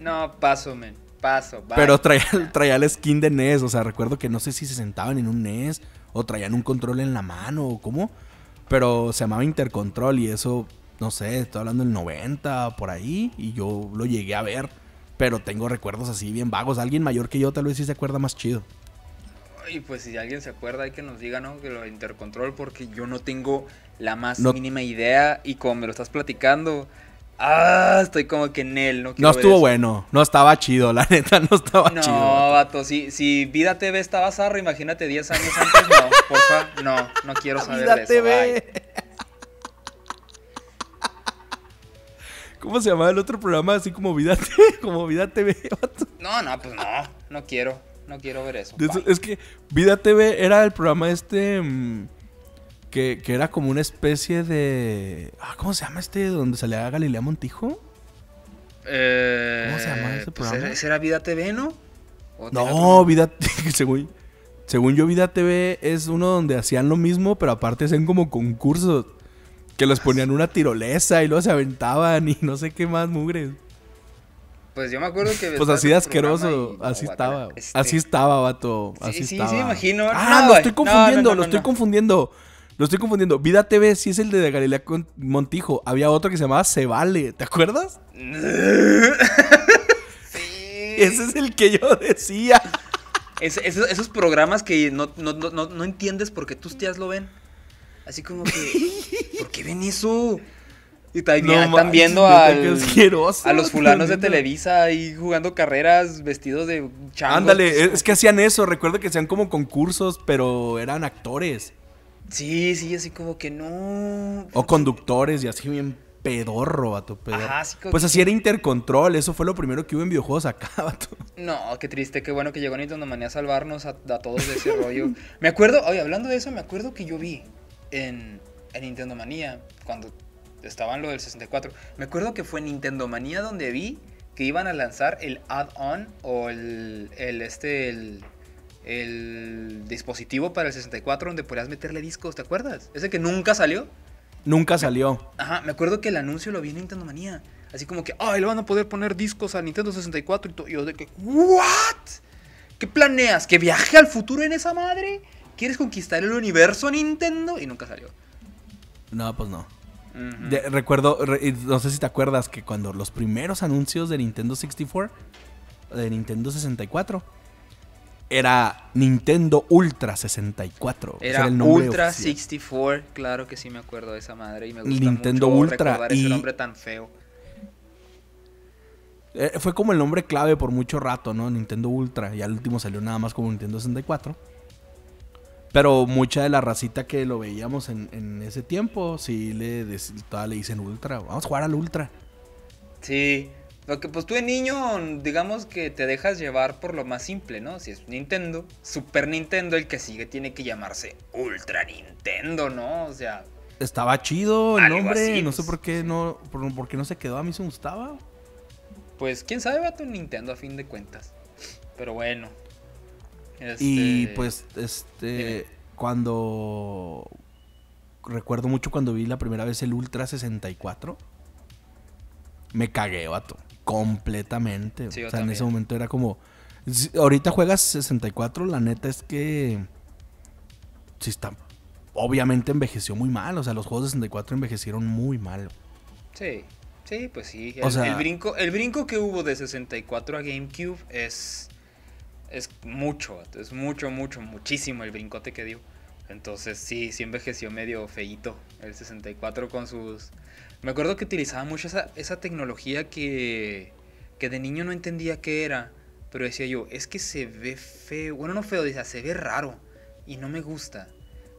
Speaker 2: No, paso, men. Paso, bye.
Speaker 1: Pero traía, traía la skin de NES. O sea, recuerdo que no sé si se sentaban en un NES o traían un control en la mano o cómo. Pero se llamaba Intercontrol y eso, no sé, estoy hablando del 90 por ahí. Y yo lo llegué a ver. Pero tengo recuerdos así bien vagos. Alguien mayor que yo tal vez sí se acuerda más chido.
Speaker 2: Y pues si alguien se acuerda hay que nos diga, ¿no? Que lo de Intercontrol, porque yo no tengo la más
Speaker 1: No-
Speaker 2: mínima idea. Y como me lo estás platicando, ah, estoy como que en él, no
Speaker 1: No estuvo bueno, no estaba chido, la neta, no estaba
Speaker 2: No,
Speaker 1: chido.
Speaker 2: vato, si, si Vida TV estaba zarra, imagínate 10 años antes, no, porfa, no, no quiero saber
Speaker 1: Vida
Speaker 2: de eso,
Speaker 1: TV.
Speaker 2: bye.
Speaker 1: ¿Cómo se llamaba el otro programa? Así como Vida TV, como Vida TV, vato.
Speaker 2: No, no, pues no, no quiero, no quiero ver eso.
Speaker 1: Es que Vida TV era el programa este mm, que, que era como una especie de... Ah, ¿Cómo se llama este? Donde salía Galilea Montijo.
Speaker 2: Eh,
Speaker 1: ¿Cómo se llama ese
Speaker 2: pues
Speaker 1: programa?
Speaker 2: era Vida TV, ¿no? ¿O tenía otro
Speaker 1: No? Vida según, según yo, Vida TV es uno donde hacían lo mismo, pero aparte hacían como concursos. Que les ponían una tirolesa y luego se aventaban y no sé qué más mugres.
Speaker 2: Pues yo me acuerdo que.
Speaker 1: Pues así de asqueroso,
Speaker 2: y-
Speaker 1: así estaba.
Speaker 2: Este,
Speaker 1: Así estaba, vato.
Speaker 2: Sí,
Speaker 1: Así
Speaker 2: sí, sí,
Speaker 1: estaba.
Speaker 2: me imagino.
Speaker 1: Ah,
Speaker 2: No,
Speaker 1: lo estoy confundiendo,
Speaker 2: no,
Speaker 1: lo estoy confundiendo. Lo estoy confundiendo. Vida TV sí es el de Galilea Con- Montijo. Había otro que se llamaba Se Vale. ¿Te acuerdas?
Speaker 2: sí.
Speaker 1: Ese es el que yo decía.
Speaker 2: Es- esos, esos programas que no, no, no, no, entiendes por qué tus tías lo ven. Así como que. ¿Por qué ven eso? Y también están viendo al- a los fulanos de. Televisa ahí jugando carreras vestidos de changos.
Speaker 1: Ándale, es que hacían eso. Recuerdo que hacían como concursos, pero eran actores.
Speaker 2: Sí, sí, así como que no.
Speaker 1: O conductores y así bien pedorro, vato. pedorro.
Speaker 2: Ajá, sí,
Speaker 1: pues
Speaker 2: que-
Speaker 1: así era Intercontrol. Eso fue lo primero que hubo en videojuegos acá, vato.
Speaker 2: No, qué triste, qué bueno que llegó Nintendo Manía a salvarnos a, a todos de ese rollo. Me acuerdo, oye, hablando de eso, me acuerdo que yo vi en, en Nintendo Manía, cuando estaba en lo del 64, me acuerdo que fue en Nintendo Manía donde vi que iban a lanzar el add-on o el, el, este, el, el dispositivo para el 64 donde podías meterle discos, ¿te acuerdas? Ese que nunca salió.
Speaker 1: Nunca salió.
Speaker 2: Ajá, me acuerdo que el anuncio lo vi en Nintendo Manía. Así como que, ay, le van a poder poner discos a Nintendo 64 y todo. Y yo de que, ¿what? ¿Qué planeas? ¿Que viaje al futuro en esa madre? ¿Quieres conquistar el universo Nintendo? Y nunca salió.
Speaker 1: No, pues no. De- recuerdo, re- no sé si te acuerdas que cuando los primeros anuncios de Nintendo 64, de Nintendo 64, era Nintendo Ultra 64. Ese
Speaker 2: Era
Speaker 1: el nombre
Speaker 2: Ultra
Speaker 1: oficial.
Speaker 2: 64, claro que sí me acuerdo de esa madre. Y me gusta
Speaker 1: Nintendo
Speaker 2: mucho
Speaker 1: Ultra,
Speaker 2: recordar ese
Speaker 1: y-
Speaker 2: nombre tan feo.
Speaker 1: Eh, fue como el nombre clave por mucho rato, ¿no? Nintendo Ultra. Y al último salió nada más como Nintendo 64. Pero mucha de la racita que lo veíamos en, en ese tiempo, sí le, todavía le dicen Ultra. Vamos a jugar al Ultra.
Speaker 2: Sí. Porque pues tú de niño, digamos que te dejas llevar por lo más simple, ¿no? Si es Nintendo, Super Nintendo, el que sigue tiene que llamarse Ultra Nintendo, ¿no? O sea,
Speaker 1: Estaba chido el nombre.
Speaker 2: así,
Speaker 1: no sé por qué no, por, por qué no se quedó. A mí se me gustaba.
Speaker 2: pues quién sabe, va tu Nintendo a fin de cuentas. Pero bueno.
Speaker 1: Y
Speaker 2: Este,
Speaker 1: pues, este, cuando... Recuerdo mucho cuando vi la primera vez el Ultra 64. Me cagué, vato. Completamente.
Speaker 2: Sí,
Speaker 1: o sea, en ese momento era como... ahorita juegas 64, la neta es que... Sí está... Obviamente envejeció muy mal. O sea, los juegos de 64 envejecieron muy mal.
Speaker 2: Sí, sí, pues sí.
Speaker 1: O
Speaker 2: El,
Speaker 1: sea-
Speaker 2: el brinco, el brinco que hubo de 64 a GameCube es, es mucho, es mucho, mucho, muchísimo el brincote que dio. Entonces sí, sí envejeció medio feíto el 64 con sus... Me acuerdo que utilizaba mucho esa, esa tecnología que, que de niño no entendía qué era, pero decía yo, es que se ve feo, bueno no feo, decía, se ve raro y no me gusta.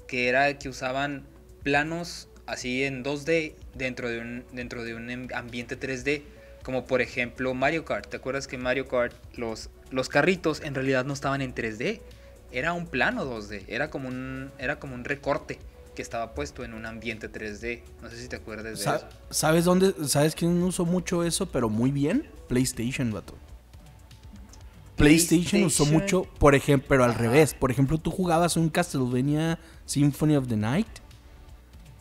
Speaker 2: Que era que usaban planos así en 2D dentro de un, dentro de un em- ambiente 3D. Como por ejemplo Mario Kart. ¿Te acuerdas que Mario Kart los, los carritos en realidad no estaban en 3D? Era un plano 2D. Era como un, era como un recorte que estaba puesto en un ambiente 3D. No sé si te acuerdas de
Speaker 1: Sa-
Speaker 2: eso.
Speaker 1: ¿Sabes dónde? ¿Sabes quién usó mucho eso, pero muy bien? PlayStation, vato. PlayStation, usó
Speaker 2: PlayStation.
Speaker 1: mucho, por ejemplo, pero al
Speaker 2: Ajá.
Speaker 1: revés. Por ejemplo, tú jugabas un Castlevania Symphony of the Night.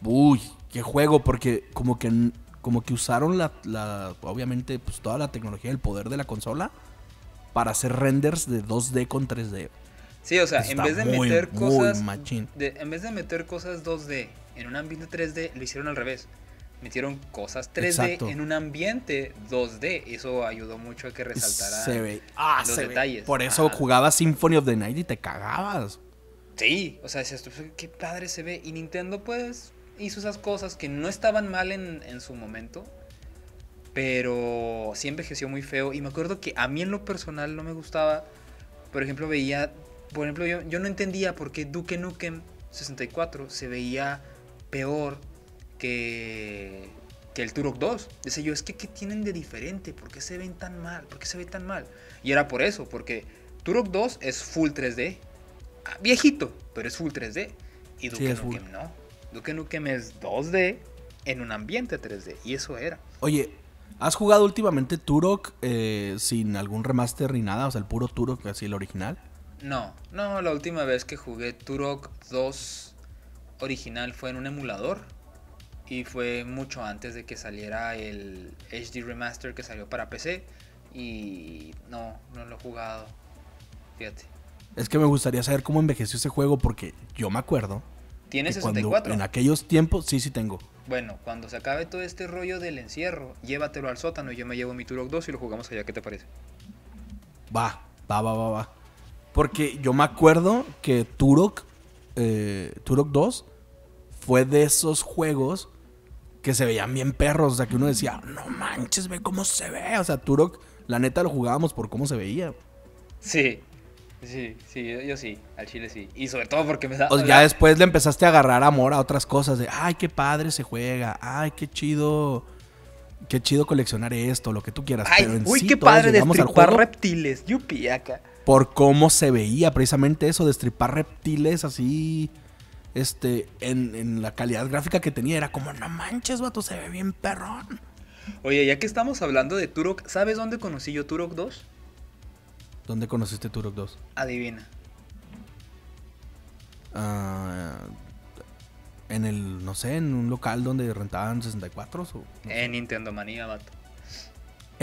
Speaker 1: Uy, qué juego, porque como que, como que usaron la, la- obviamente, pues toda la tecnología, el poder de la consola para hacer renders de 2D con 3D.
Speaker 2: Sí, o sea, en vez de
Speaker 1: muy,
Speaker 2: meter cosas. de- en vez de meter cosas 2D en un ambiente 3D, lo hicieron al revés. metieron cosas 3D
Speaker 1: Exacto.
Speaker 2: en un ambiente 2D. Eso ayudó mucho a que resaltara
Speaker 1: Se ve. Ah,
Speaker 2: los
Speaker 1: se ve.
Speaker 2: detalles.
Speaker 1: Por eso
Speaker 2: Ajá.
Speaker 1: jugabas Symphony of the Night y te cagabas.
Speaker 2: Sí, o sea, decías tú, qué padre se ve. Y Nintendo, pues, hizo esas cosas que no estaban mal en, en su momento, pero sí envejeció muy feo. Y me acuerdo que a mí en lo personal no me gustaba. Por ejemplo, veía, por ejemplo, yo, yo no entendía por qué Duke Nukem 64 se veía peor que, que el Turok 2. Decía yo, es que ¿qué tienen de diferente? ¿Por qué se ven tan mal? ¿Por qué se ve tan mal? Y era por eso, porque Turok 2 es full 3D. Ah, Viejito, pero es full 3D. Y Duke. Nukem no. Duke Nukem es 2D en un ambiente 3D. Y eso era.
Speaker 1: Oye, ¿has jugado últimamente Turok eh, sin algún remaster ni nada? O sea, el puro Turok, así el original.
Speaker 2: No, no, la última vez que jugué Turok 2 original fue en un emulador. Y fue mucho antes de que saliera el HD Remaster que salió para PC. Y no, no lo he jugado. Fíjate.
Speaker 1: Es que me gustaría saber cómo envejeció ese juego porque yo me acuerdo.
Speaker 2: ¿Tienes
Speaker 1: que cuando
Speaker 2: 64?
Speaker 1: en aquellos tiempos, sí, sí tengo.
Speaker 2: Bueno, cuando se acabe todo este rollo del encierro, llévatelo al sótano y yo me llevo mi Turok 2 y lo jugamos allá. ¿Qué te parece?
Speaker 1: Va, va, va, va, va. Porque yo me acuerdo que Turok, eh, Turok 2 fue de esos juegos que se veían bien perros. O sea, que uno decía, no manches, ve cómo se ve. O sea, Turok, la neta lo jugábamos por cómo se veía.
Speaker 2: Sí, sí, sí, yo, yo sí, al chile sí. Y sobre todo porque me da...
Speaker 1: O sea, ya después le empezaste a agarrar amor a otras cosas. De, ay, qué padre se juega. Ay, qué chido. Qué chido coleccionar esto, lo que tú quieras.
Speaker 2: Ay,
Speaker 1: Pero en
Speaker 2: uy,
Speaker 1: sí
Speaker 2: qué padre destripar reptiles. Yupi, acá.
Speaker 1: Por cómo se veía precisamente eso, destripar reptiles así, este, en, en la calidad gráfica que tenía, era como, no manches, vato, se ve bien perrón.
Speaker 2: Oye, ya que estamos hablando de Turok, ¿sabes dónde conocí yo Turok 2?
Speaker 1: ¿Dónde conociste Turok 2?
Speaker 2: Adivina.
Speaker 1: Ah, en el, no sé, en un local donde rentaban 64 o
Speaker 2: En Nintendo Manía, vato.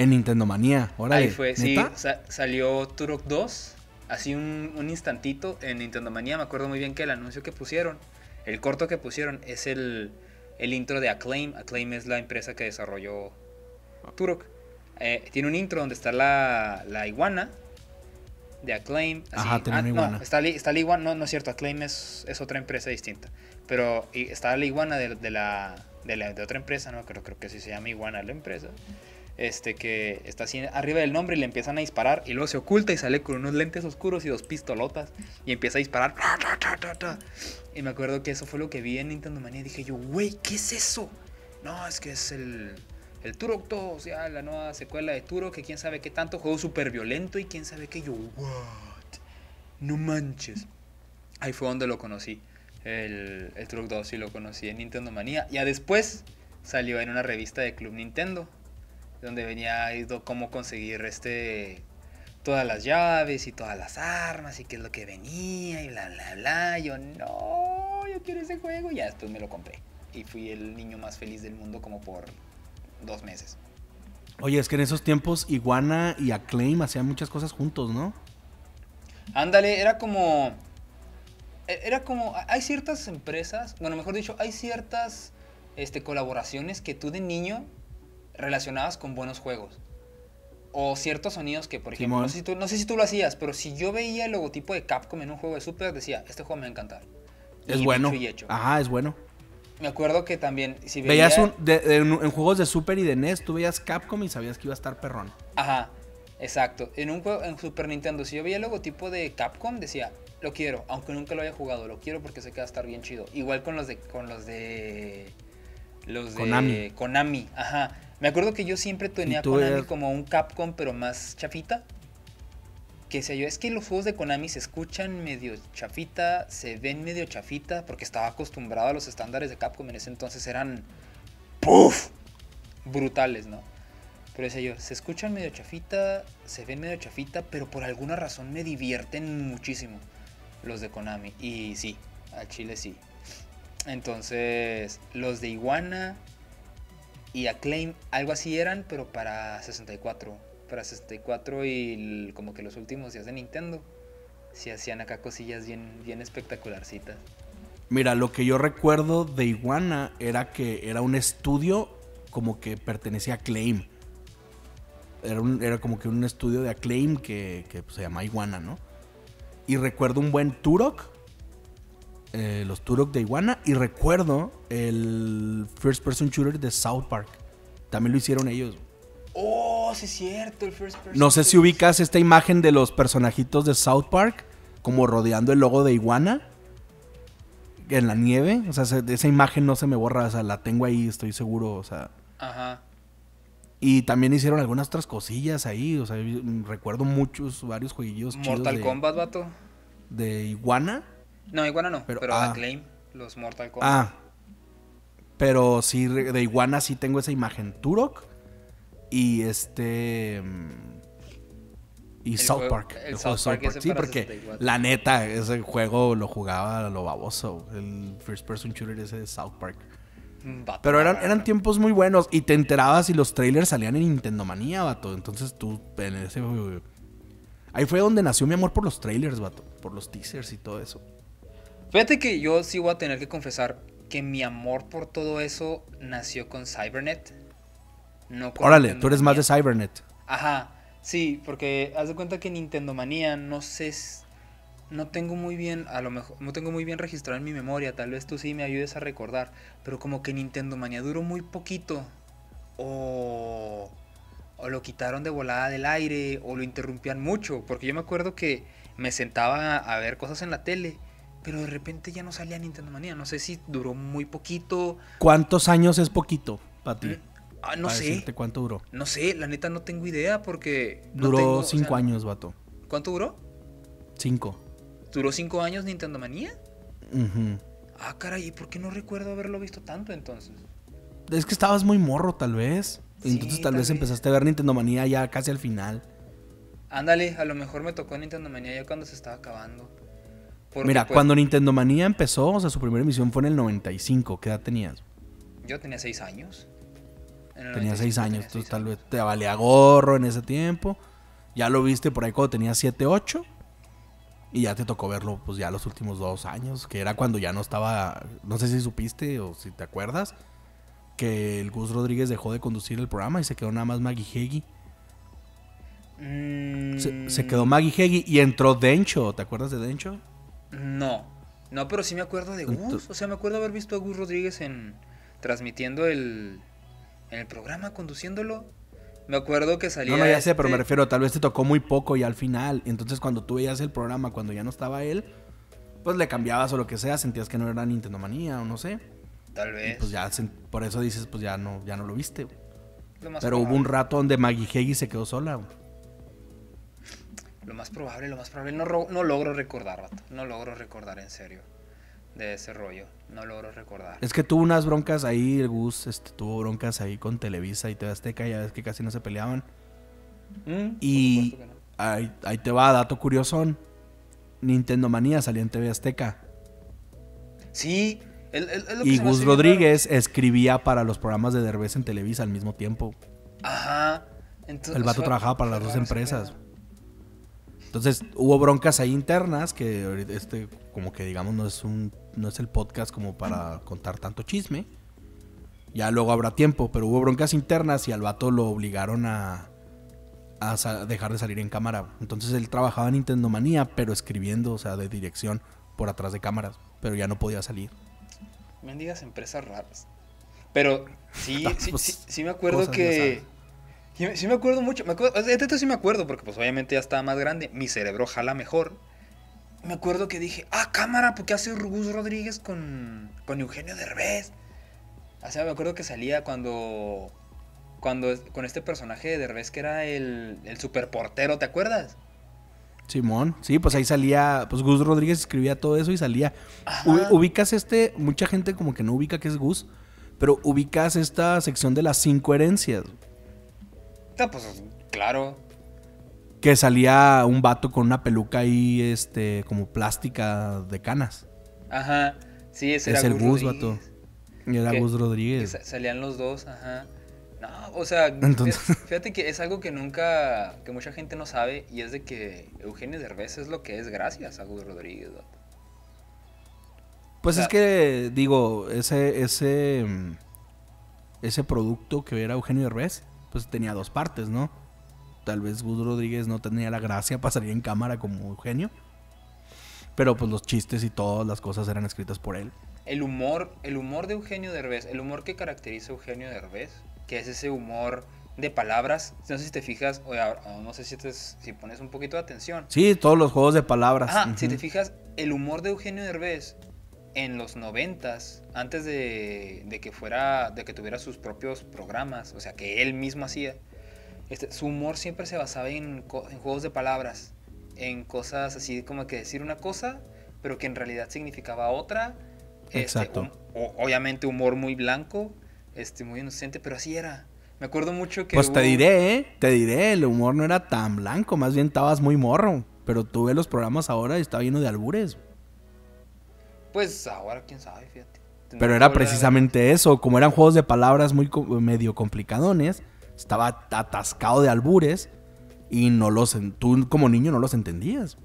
Speaker 1: En Nintendo Manía. Órale,
Speaker 2: Ahí fue, sí, sa- salió Turok 2, así un, un instantito en Nintendo Manía. Me acuerdo muy bien que el anuncio que pusieron, el corto que pusieron, es el, el intro de Acclaim. Acclaim es la empresa que desarrolló Turok. Eh, tiene un intro donde está la, la iguana de Acclaim. así.
Speaker 1: Ajá, tiene
Speaker 2: Ah,
Speaker 1: una
Speaker 2: no,
Speaker 1: iguana.
Speaker 2: está, la- está la iguana, no, no es cierto, Acclaim es, es otra empresa distinta. Pero está la iguana de, de la, de la de otra empresa, ¿no? Creo, creo que así se llama iguana la empresa. Este que está así arriba del nombre y le empiezan a disparar y luego se oculta y sale con unos lentes oscuros y dos pistolotas y empieza a disparar. Y me acuerdo que eso fue lo que vi en Nintendo Manía y dije yo, güey, ¿qué es eso? No, es que es el, el Turok 2, ya la nueva secuela de Turok, que quién sabe qué tanto, juego súper violento y quién sabe qué. Yo, what? No manches. Ahí fue donde lo conocí. El, el Turok 2 sí lo conocí en Nintendo Manía. Ya después salió en una revista de Club Nintendo. Donde venía ido cómo conseguir este todas las llaves y todas las armas y qué es lo que venía y bla bla bla. Yo no, yo quiero ese juego. Y ya después me lo compré. Y fui el niño más feliz del mundo como por dos meses.
Speaker 1: Oye, es que en esos tiempos Iguana y Acclaim hacían muchas cosas juntos, ¿no?
Speaker 2: Ándale, era como. e- Era como. Hay ciertas empresas, bueno, mejor dicho, hay ciertas este, colaboraciones que tú de niño relacionabas con buenos juegos. O ciertos sonidos que, por ejemplo, no sé, si tú, no sé si tú lo hacías, pero si yo veía el logotipo de Capcom en un juego de Super, decía, este juego me va a encantar.
Speaker 1: Es
Speaker 2: Y
Speaker 1: bueno.
Speaker 2: dicho y hecho.
Speaker 1: Ajá, es bueno.
Speaker 2: Me acuerdo que también, si veía...
Speaker 1: Veías un, de- de- en, en juegos de Super y de NES, tú veías Capcom y sabías que iba a estar perrón.
Speaker 2: Ajá, exacto. En un juego en Super Nintendo, si yo veía el logotipo de Capcom, decía, lo quiero, aunque nunca lo haya jugado, lo quiero porque sé que va a estar bien chido. Igual con los de con los de los de
Speaker 1: Konami.
Speaker 2: Konami, ajá. Me acuerdo que yo siempre tenía Konami como un Capcom pero más chafita. Que decía yo, es que los juegos de Konami se escuchan medio chafita, se ven medio chafita, porque estaba acostumbrado a los estándares de Capcom en ese entonces eran ¡puf! brutales, ¿no? Pero decía yo, se escuchan medio chafita, se ven medio chafita, pero por alguna razón me divierten muchísimo los de Konami. Y sí, al chile sí. Entonces, los de Iguana y Acclaim, algo así eran, pero para 64. Para 64 y el- como que los últimos días de Nintendo. Sí hacían acá cosillas bien, bien espectacularcitas.
Speaker 1: Mira, lo que yo recuerdo de Iguana era que era un estudio como que pertenecía a Claim. Era, era como que un estudio de Acclaim que, que, se llama Iguana, ¿no? Y recuerdo un buen Turok. Eh, los Turok de Iguana. Y recuerdo el First Person Shooter de South Park. También lo hicieron ellos.
Speaker 2: Oh, sí es cierto, el first person.
Speaker 1: No sé si ubicas esta imagen de los personajitos de South Park, como rodeando el logo de Iguana en la nieve. O sea, se- esa imagen no se me borra, o sea, la tengo ahí, estoy seguro, o sea.
Speaker 2: Ajá.
Speaker 1: Y también hicieron algunas otras cosillas ahí, o sea, recuerdo muchos, varios jueguillos chidos
Speaker 2: Mortal
Speaker 1: de,
Speaker 2: Kombat, vato.
Speaker 1: de Iguana.
Speaker 2: No, iguana no,
Speaker 1: Pero,
Speaker 2: pero,
Speaker 1: ah.
Speaker 2: Acclaim, los Mortal Kombat.
Speaker 1: Ah, pero sí, de Iguana sí tengo esa imagen. Turok y este... mm, Y
Speaker 2: El
Speaker 1: South
Speaker 2: juego-
Speaker 1: Park.
Speaker 2: el
Speaker 1: el
Speaker 2: South
Speaker 1: juego de South
Speaker 2: Park
Speaker 1: Park.
Speaker 2: ese
Speaker 1: Sí, porque
Speaker 2: 64.
Speaker 1: la neta, ese juego lo jugaba lo baboso. El first person shooter ese de South Park. Pero eran, eran tiempos muy buenos y te enterabas y los trailers salían en Nintendo Manía, vato. Entonces tú, en ese... Ahí fue donde nació mi amor por los trailers, vato. Por los teasers y todo eso.
Speaker 2: Fíjate que yo sí voy a tener que confesar que mi amor por todo eso nació con Cybernet. No con
Speaker 1: Órale, tú eres más de. Cybernet.
Speaker 2: Ajá, sí, porque haz de cuenta que Nintendo Manía, no sé, no tengo muy bien, a lo mejor, no tengo muy bien registrado en mi memoria, tal vez tú sí me ayudes a recordar, pero como que Nintendo Manía duró muy poquito, o, o lo quitaron de volada del aire, o lo interrumpían mucho, porque yo me acuerdo que me sentaba a ver cosas en la tele, pero de repente ya no salía Nintendo Manía, no sé si duró muy poquito,
Speaker 1: ¿Cuántos años es poquito para ti?
Speaker 2: mm, ah, no
Speaker 1: Para
Speaker 2: sé,
Speaker 1: decirte cuánto duró.
Speaker 2: no sé, la neta no tengo idea, porque... no
Speaker 1: Duró
Speaker 2: o
Speaker 1: cinco
Speaker 2: sea,
Speaker 1: años, vato.
Speaker 2: ¿Cuánto duró?
Speaker 1: Cinco.
Speaker 2: ¿Duró cinco años Nintendo Manía?
Speaker 1: Ujú.
Speaker 2: Ah, caray, ¿y por qué no recuerdo haberlo visto tanto entonces?
Speaker 1: Es que estabas muy morro, tal vez.
Speaker 2: Sí,
Speaker 1: Entonces tal,
Speaker 2: tal
Speaker 1: vez
Speaker 2: vez.
Speaker 1: empezaste a ver Nintendo Manía ya casi al final.
Speaker 2: Ándale, a lo mejor me tocó Nintendo Manía ya cuando se estaba acabando.
Speaker 1: Mira,
Speaker 2: pues,
Speaker 1: cuando Nintendo Manía empezó, o sea, su primera emisión fue en el 95. ¿Qué edad tenías?
Speaker 2: Yo tenía seis años. 95
Speaker 1: seis años,
Speaker 2: tenía
Speaker 1: entonces
Speaker 2: seis
Speaker 1: tal vez te valía gorro en ese tiempo. Ya lo viste por ahí cuando tenías 7, 8. Y ya te tocó verlo, pues ya los últimos dos años, que era cuando ya no estaba, no sé si supiste o si te acuerdas, que el Gus Rodríguez dejó de conducir el programa y se quedó nada más Maggie Heggie. Se, se
Speaker 2: Mm,
Speaker 1: quedó Maggie Heggie y entró Dencho. ¿Te acuerdas de Dencho?
Speaker 2: No, no, pero sí me acuerdo de Gus. O sea, me acuerdo haber visto a Gus Rodríguez en transmitiendo el, en el programa, conduciéndolo. Me acuerdo que salía.
Speaker 1: No, no, ya sé, pero me refiero, tal vez te tocó muy poco y al final. Entonces, cuando tú veías el programa, cuando ya no estaba él, pues le cambiabas o lo que sea, sentías que no era Nintendo Manía o no sé.
Speaker 2: Tal
Speaker 1: Y
Speaker 2: vez.
Speaker 1: pues ya, por eso dices, pues ya no, ya no lo viste.
Speaker 2: lo
Speaker 1: Pero hubo un rato donde Maggie Heggie se quedó sola.
Speaker 2: Lo más probable, lo más probable. No, no logro recordar, vato. No logro recordar en serio. De ese rollo. No logro recordar.
Speaker 1: Es que tuvo unas broncas ahí, el Gus este, tuvo broncas ahí con Televisa y TV Azteca, ya ves que casi no se peleaban.
Speaker 2: Mm,
Speaker 1: Y
Speaker 2: no.
Speaker 1: ahí, ahí te va, dato curiosón. Nintendo Manía salía en TV Azteca.
Speaker 2: Sí, el, lo que
Speaker 1: Y Gus Rodríguez escribía para los programas de Derbez en Televisa al mismo tiempo.
Speaker 2: Ajá. Entonces,
Speaker 1: El vato trabajaba para las dos empresas. Entonces hubo broncas ahí internas que este como que digamos no es un no es el podcast como para contar tanto chisme. Ya luego habrá tiempo, pero hubo broncas internas y al vato lo obligaron a dejar de salir en cámara. Entonces él trabajaba en Nintendo Manía, pero escribiendo, o sea, de dirección por atrás de cámaras, pero ya no podía salir.
Speaker 2: Mendigas empresas raras. Pero sí, sí,
Speaker 1: Pues,
Speaker 2: sí, sí me acuerdo que. Sí, sí me acuerdo mucho. Me acuerdo, de esto sí me acuerdo, porque pues obviamente ya estaba más grande. Mi cerebro jala mejor. Me acuerdo que dije, ah, cámara, ¿por qué hace Gus Rodríguez con, con Eugenio Derbez? O sea, me acuerdo que salía cuando. Cuando con este personaje de Derbez que era el, el superportero, ¿te acuerdas?
Speaker 1: Simón, sí, pues ahí salía, pues Gus Rodríguez escribía todo eso y salía. U- ubicas este, mucha gente como que no ubica que es Gus, pero ubicas esta sección de las cinco
Speaker 2: pues claro.
Speaker 1: Que salía un vato con una peluca ahí, este, como plástica de canas.
Speaker 2: Ajá. Sí, ese
Speaker 1: es
Speaker 2: era
Speaker 1: el Gus, vato. Y era. Gus Rodríguez.
Speaker 2: sa- salían los dos, ajá. No, o sea,
Speaker 1: Entonces-
Speaker 2: fíjate que es algo que nunca, que mucha gente no sabe, y es de que Eugenio Derbez es lo que es gracias a Gus Rodríguez. vato.
Speaker 1: Pues
Speaker 2: O sea-
Speaker 1: es que, digo, ese, ese, mm, ese producto que era Eugenio Derbez, pues tenía dos partes, ¿no? Tal vez Gus Rodríguez no tenía la gracia para salir en cámara como Eugenio. Pero pues los chistes y todas las cosas eran escritas por él.
Speaker 2: El humor, el humor de Eugenio Derbez, el humor que caracteriza a Eugenio Derbez, que es ese humor de palabras, no sé si te fijas, o, no sé si, te- si pones un poquito de atención.
Speaker 1: Sí, todos los juegos de palabras.
Speaker 2: Ajá, si
Speaker 1: Ujú.
Speaker 2: te fijas, el humor de Eugenio Derbez en los noventas, antes de, de que fuera, de que tuviera sus propios programas, o sea, que él mismo hacía, este, su humor siempre se basaba en, en juegos de palabras, en cosas así como que decir una cosa, pero que en realidad significaba otra. Este,
Speaker 1: Exacto.
Speaker 2: hum- o- obviamente humor muy blanco, este, muy inocente, pero así era. Me acuerdo mucho que
Speaker 1: Pues te
Speaker 2: hubo-
Speaker 1: diré, ¿eh? Te diré, el humor no era tan blanco, más bien estabas muy morro. Pero tú ves los programas ahora y está lleno de albures.
Speaker 2: Pues ahora quién sabe, fíjate. Tendré
Speaker 1: Pero era precisamente eso, como eran juegos de palabras muy medio complicadones, estaba atascado de albures y no los tú como niño no los entendías.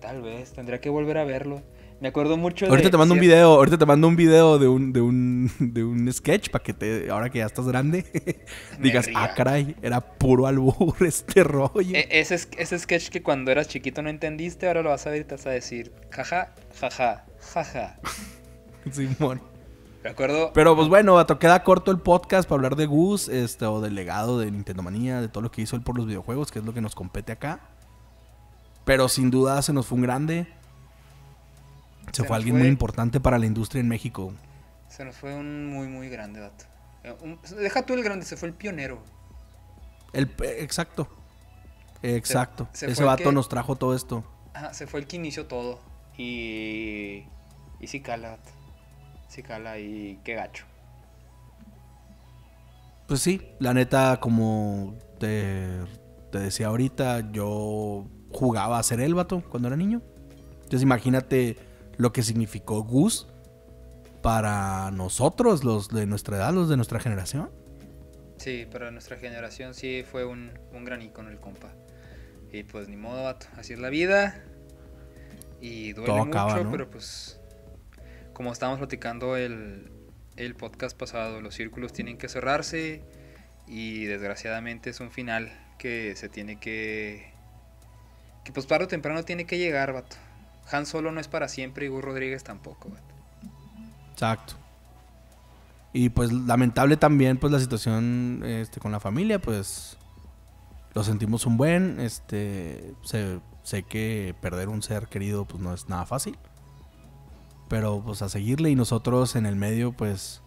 Speaker 2: Tal vez, tendría que volver a verlo. Me acuerdo mucho
Speaker 1: Ahorita
Speaker 2: de...
Speaker 1: te mando un video, ahorita te mando un video de un de un de un sketch para que te ahora que ya estás grande digas. "Ah, caray, era puro albur este rollo."
Speaker 2: E- ese, es- ese sketch que cuando eras chiquito no entendiste, ahora lo vas a ver y te vas a decir, jaja, jaja, jaja.
Speaker 1: Simón.
Speaker 2: Me acuerdo...
Speaker 1: Pero pues bueno, vato, queda corto el podcast para hablar de Gus, este, o del legado de Nintendo Manía, de todo lo que hizo él por los videojuegos, que es lo que nos compete acá. Pero sin duda se nos fue un grande. Se,
Speaker 2: Se
Speaker 1: fue alguien
Speaker 2: fue.
Speaker 1: muy importante para la industria en México.
Speaker 2: Se nos fue un muy, muy grande, vato. Eh, un- deja tú el grande, se fue el pionero.
Speaker 1: El, eh, exacto. Exacto.
Speaker 2: se
Speaker 1: Ese vato
Speaker 2: que-
Speaker 1: nos trajo todo esto.
Speaker 2: Ajá, se fue el que inició todo. Y... Y sí cala, vato. Sí cala y qué gacho.
Speaker 1: Pues sí, la neta, como te, te decía ahorita, yo jugaba a ser el vato cuando era niño. Entonces imagínate lo que significó Gus para nosotros, los de nuestra edad, los de nuestra generación.
Speaker 2: Sí, para nuestra generación sí fue un, un gran ícono el compa. Y pues ni modo, vato. Así es la vida. Y duele
Speaker 1: Todo
Speaker 2: mucho,
Speaker 1: acaba, ¿no?
Speaker 2: pero pues. Como estábamos platicando el, el podcast pasado, los círculos tienen que cerrarse. Y desgraciadamente es un final que se tiene que. Que pues tarde o temprano tiene que llegar, vato. Han Solo no es para siempre y Gus Rodríguez tampoco, vato.
Speaker 1: Exacto. Y pues lamentable también pues la situación este, con la familia, pues lo sentimos un buen, este, sé, sé que perder un ser querido pues no es nada fácil, pero pues a seguirle y nosotros en el medio pues,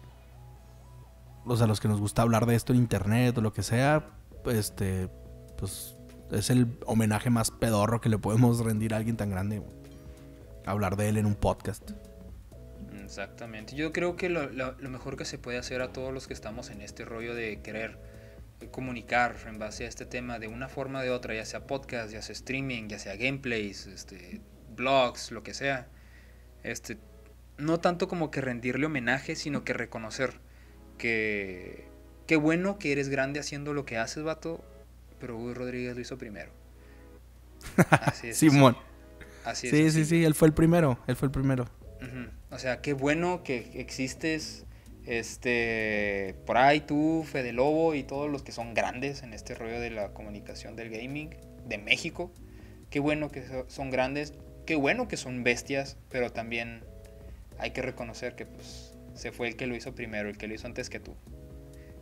Speaker 1: o sea, los que nos gusta hablar de esto en internet o lo que sea, este, pues es el homenaje más pedorro que le podemos rendir a alguien tan grande, hablar de él en un podcast.
Speaker 2: Exactamente. Yo creo que lo, lo- lo mejor que se puede hacer a todos los que estamos en este rollo de querer comunicar en base a este tema de una forma o de otra, ya sea podcast, ya sea streaming, ya sea gameplays, este, blogs, lo que sea, este, no tanto como que rendirle homenaje, sino que reconocer que qué bueno que eres grande haciendo lo que haces, vato, pero Gus Rodríguez lo hizo primero. Así es.
Speaker 1: Simón.
Speaker 2: Así es.
Speaker 1: Sí, sí, sí, él fue el primero, él fue el primero.
Speaker 2: O sea, qué bueno que existes, este, por ahí tú, Fede Lobo y todos los que son grandes en este rollo de la comunicación del gaming de México. Qué bueno que so- son grandes, qué bueno que son bestias, pero también hay que reconocer que pues se fue el que lo hizo primero, el que lo hizo antes que tú.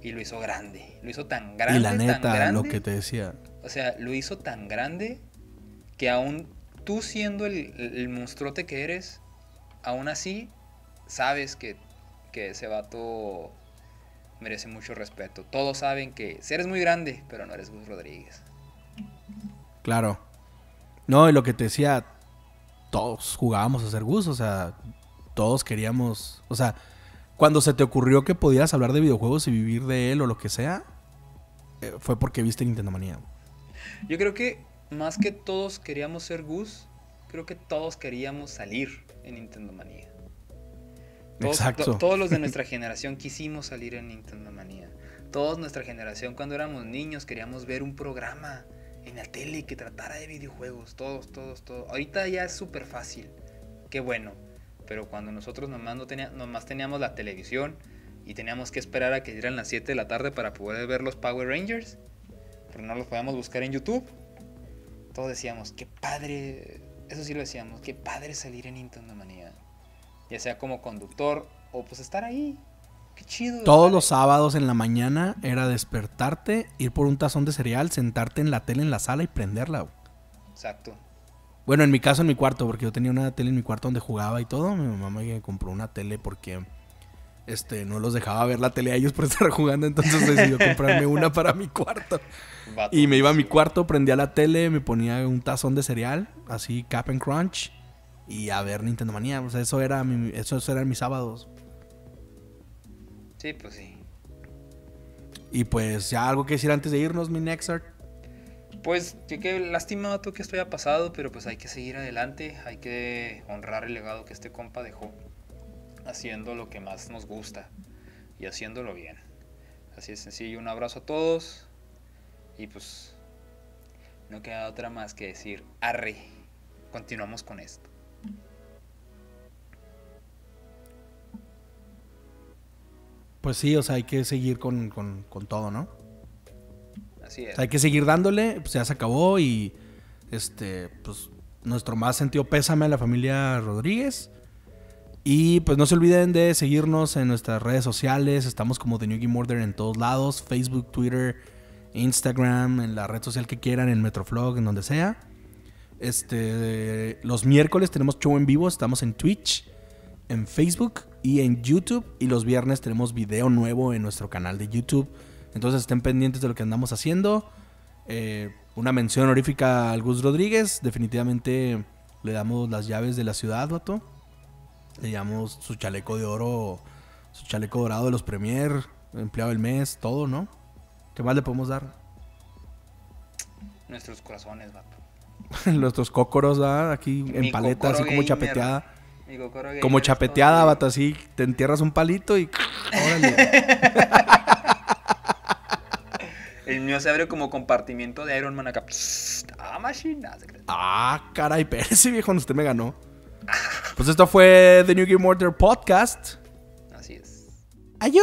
Speaker 2: Y lo hizo grande, lo hizo tan grande,
Speaker 1: y la
Speaker 2: tan
Speaker 1: neta,
Speaker 2: grande.
Speaker 1: lo que te decía.
Speaker 2: O sea, lo hizo tan grande que aún tú siendo el, el, monstruote que eres, aún así sabes que, que ese vato merece mucho respeto. Todos saben que si eres muy grande, pero no eres Gus Rodríguez.
Speaker 1: Claro. No, y lo que te decía, todos jugábamos a ser Gus, o sea, todos queríamos, o sea, cuando se te ocurrió que podías hablar de videojuegos y vivir de él o lo que sea, eh, fue porque viste Nintendo Manía.
Speaker 2: Yo creo que más que todos queríamos ser Gus, creo que todos queríamos salir en Nintendo Manía. Todos,
Speaker 1: Exacto.
Speaker 2: to- todos los de nuestra generación quisimos salir en Nintendo Manía. Todos nuestra generación cuando éramos niños queríamos ver un programa en la tele que tratara de videojuegos. Todos, todos, todos. Ahorita ya es súper fácil. Qué bueno. Pero cuando nosotros nomás, no nomás teníamos la televisión y teníamos que esperar a que dieran las 7 de la tarde para poder ver los Power Rangers, porque no los podíamos buscar en YouTube, todos decíamos, qué padre, eso sí lo decíamos, qué padre salir en Nintendo Manía. Ya sea como conductor o pues estar ahí. Qué chido.
Speaker 1: Todos los sábados en la mañana era despertarte, ir por un tazón de cereal, sentarte en la tele en la sala y prenderla. güey.
Speaker 2: Exacto.
Speaker 1: Bueno, en mi caso, en mi cuarto, porque yo tenía una tele en mi cuarto donde jugaba y todo. Mi mamá me compró una tele porque este, no los dejaba ver la tele a ellos por estar jugando. Entonces decidió comprarme una para mi cuarto. Y me iba a mi cuarto, prendía la tele, me ponía un tazón de cereal, así Cap and Crunch, y a ver Nintendo Manía. O sea, eso era mi, esos eran mis sábados.
Speaker 2: Sí, pues sí.
Speaker 1: Y pues ya algo que decir antes de irnos, mi Nexart.
Speaker 2: Pues, que lástima tú que esto haya pasado, pero pues hay que seguir adelante, hay que honrar el legado que este compa dejó, haciendo lo que más nos gusta y haciéndolo bien. Así de sencillo, un abrazo a todos y pues no queda otra más que decir, arre, continuamos con esto.
Speaker 1: Pues sí, o sea, hay que seguir con, con- con todo, ¿no?
Speaker 2: Así
Speaker 1: O
Speaker 2: es.
Speaker 1: sea, hay que seguir dándole, pues ya se acabó y este, pues nuestro más sentido pésame a la familia Rodríguez. Y pues no se olviden de seguirnos en nuestras redes sociales, estamos como The New Game Order en todos lados, Facebook, Twitter, Instagram, en la red social que quieran, en Metroflog, en donde sea. Este, los miércoles tenemos show en vivo, estamos en Twitch, en Facebook y en YouTube. Y los viernes tenemos video nuevo en nuestro canal de YouTube. Entonces estén pendientes de lo que andamos haciendo. Eh, una mención honorífica al Gus Rodríguez. Definitivamente le damos las llaves de la ciudad, vato. Le damos su chaleco de oro, su chaleco dorado de los Premier, empleado del mes, todo, ¿no? ¿Qué más le podemos dar?
Speaker 2: Nuestros corazones, vato.
Speaker 1: Nuestros cócoros, ¿verdad? Aquí en paleta, así como
Speaker 2: gamer.
Speaker 1: chapeteada.
Speaker 2: Mi
Speaker 1: Como chapeteada,
Speaker 2: todo,
Speaker 1: vato, así. Te entierras un palito y. Órale.
Speaker 2: El mío se abre como compartimiento de Iron Man acá. Ah, machina.
Speaker 1: ah, caray, Pérez, viejo, usted me ganó. Pues esto fue The New Game Order Podcast.
Speaker 2: Así es.
Speaker 1: Ayú.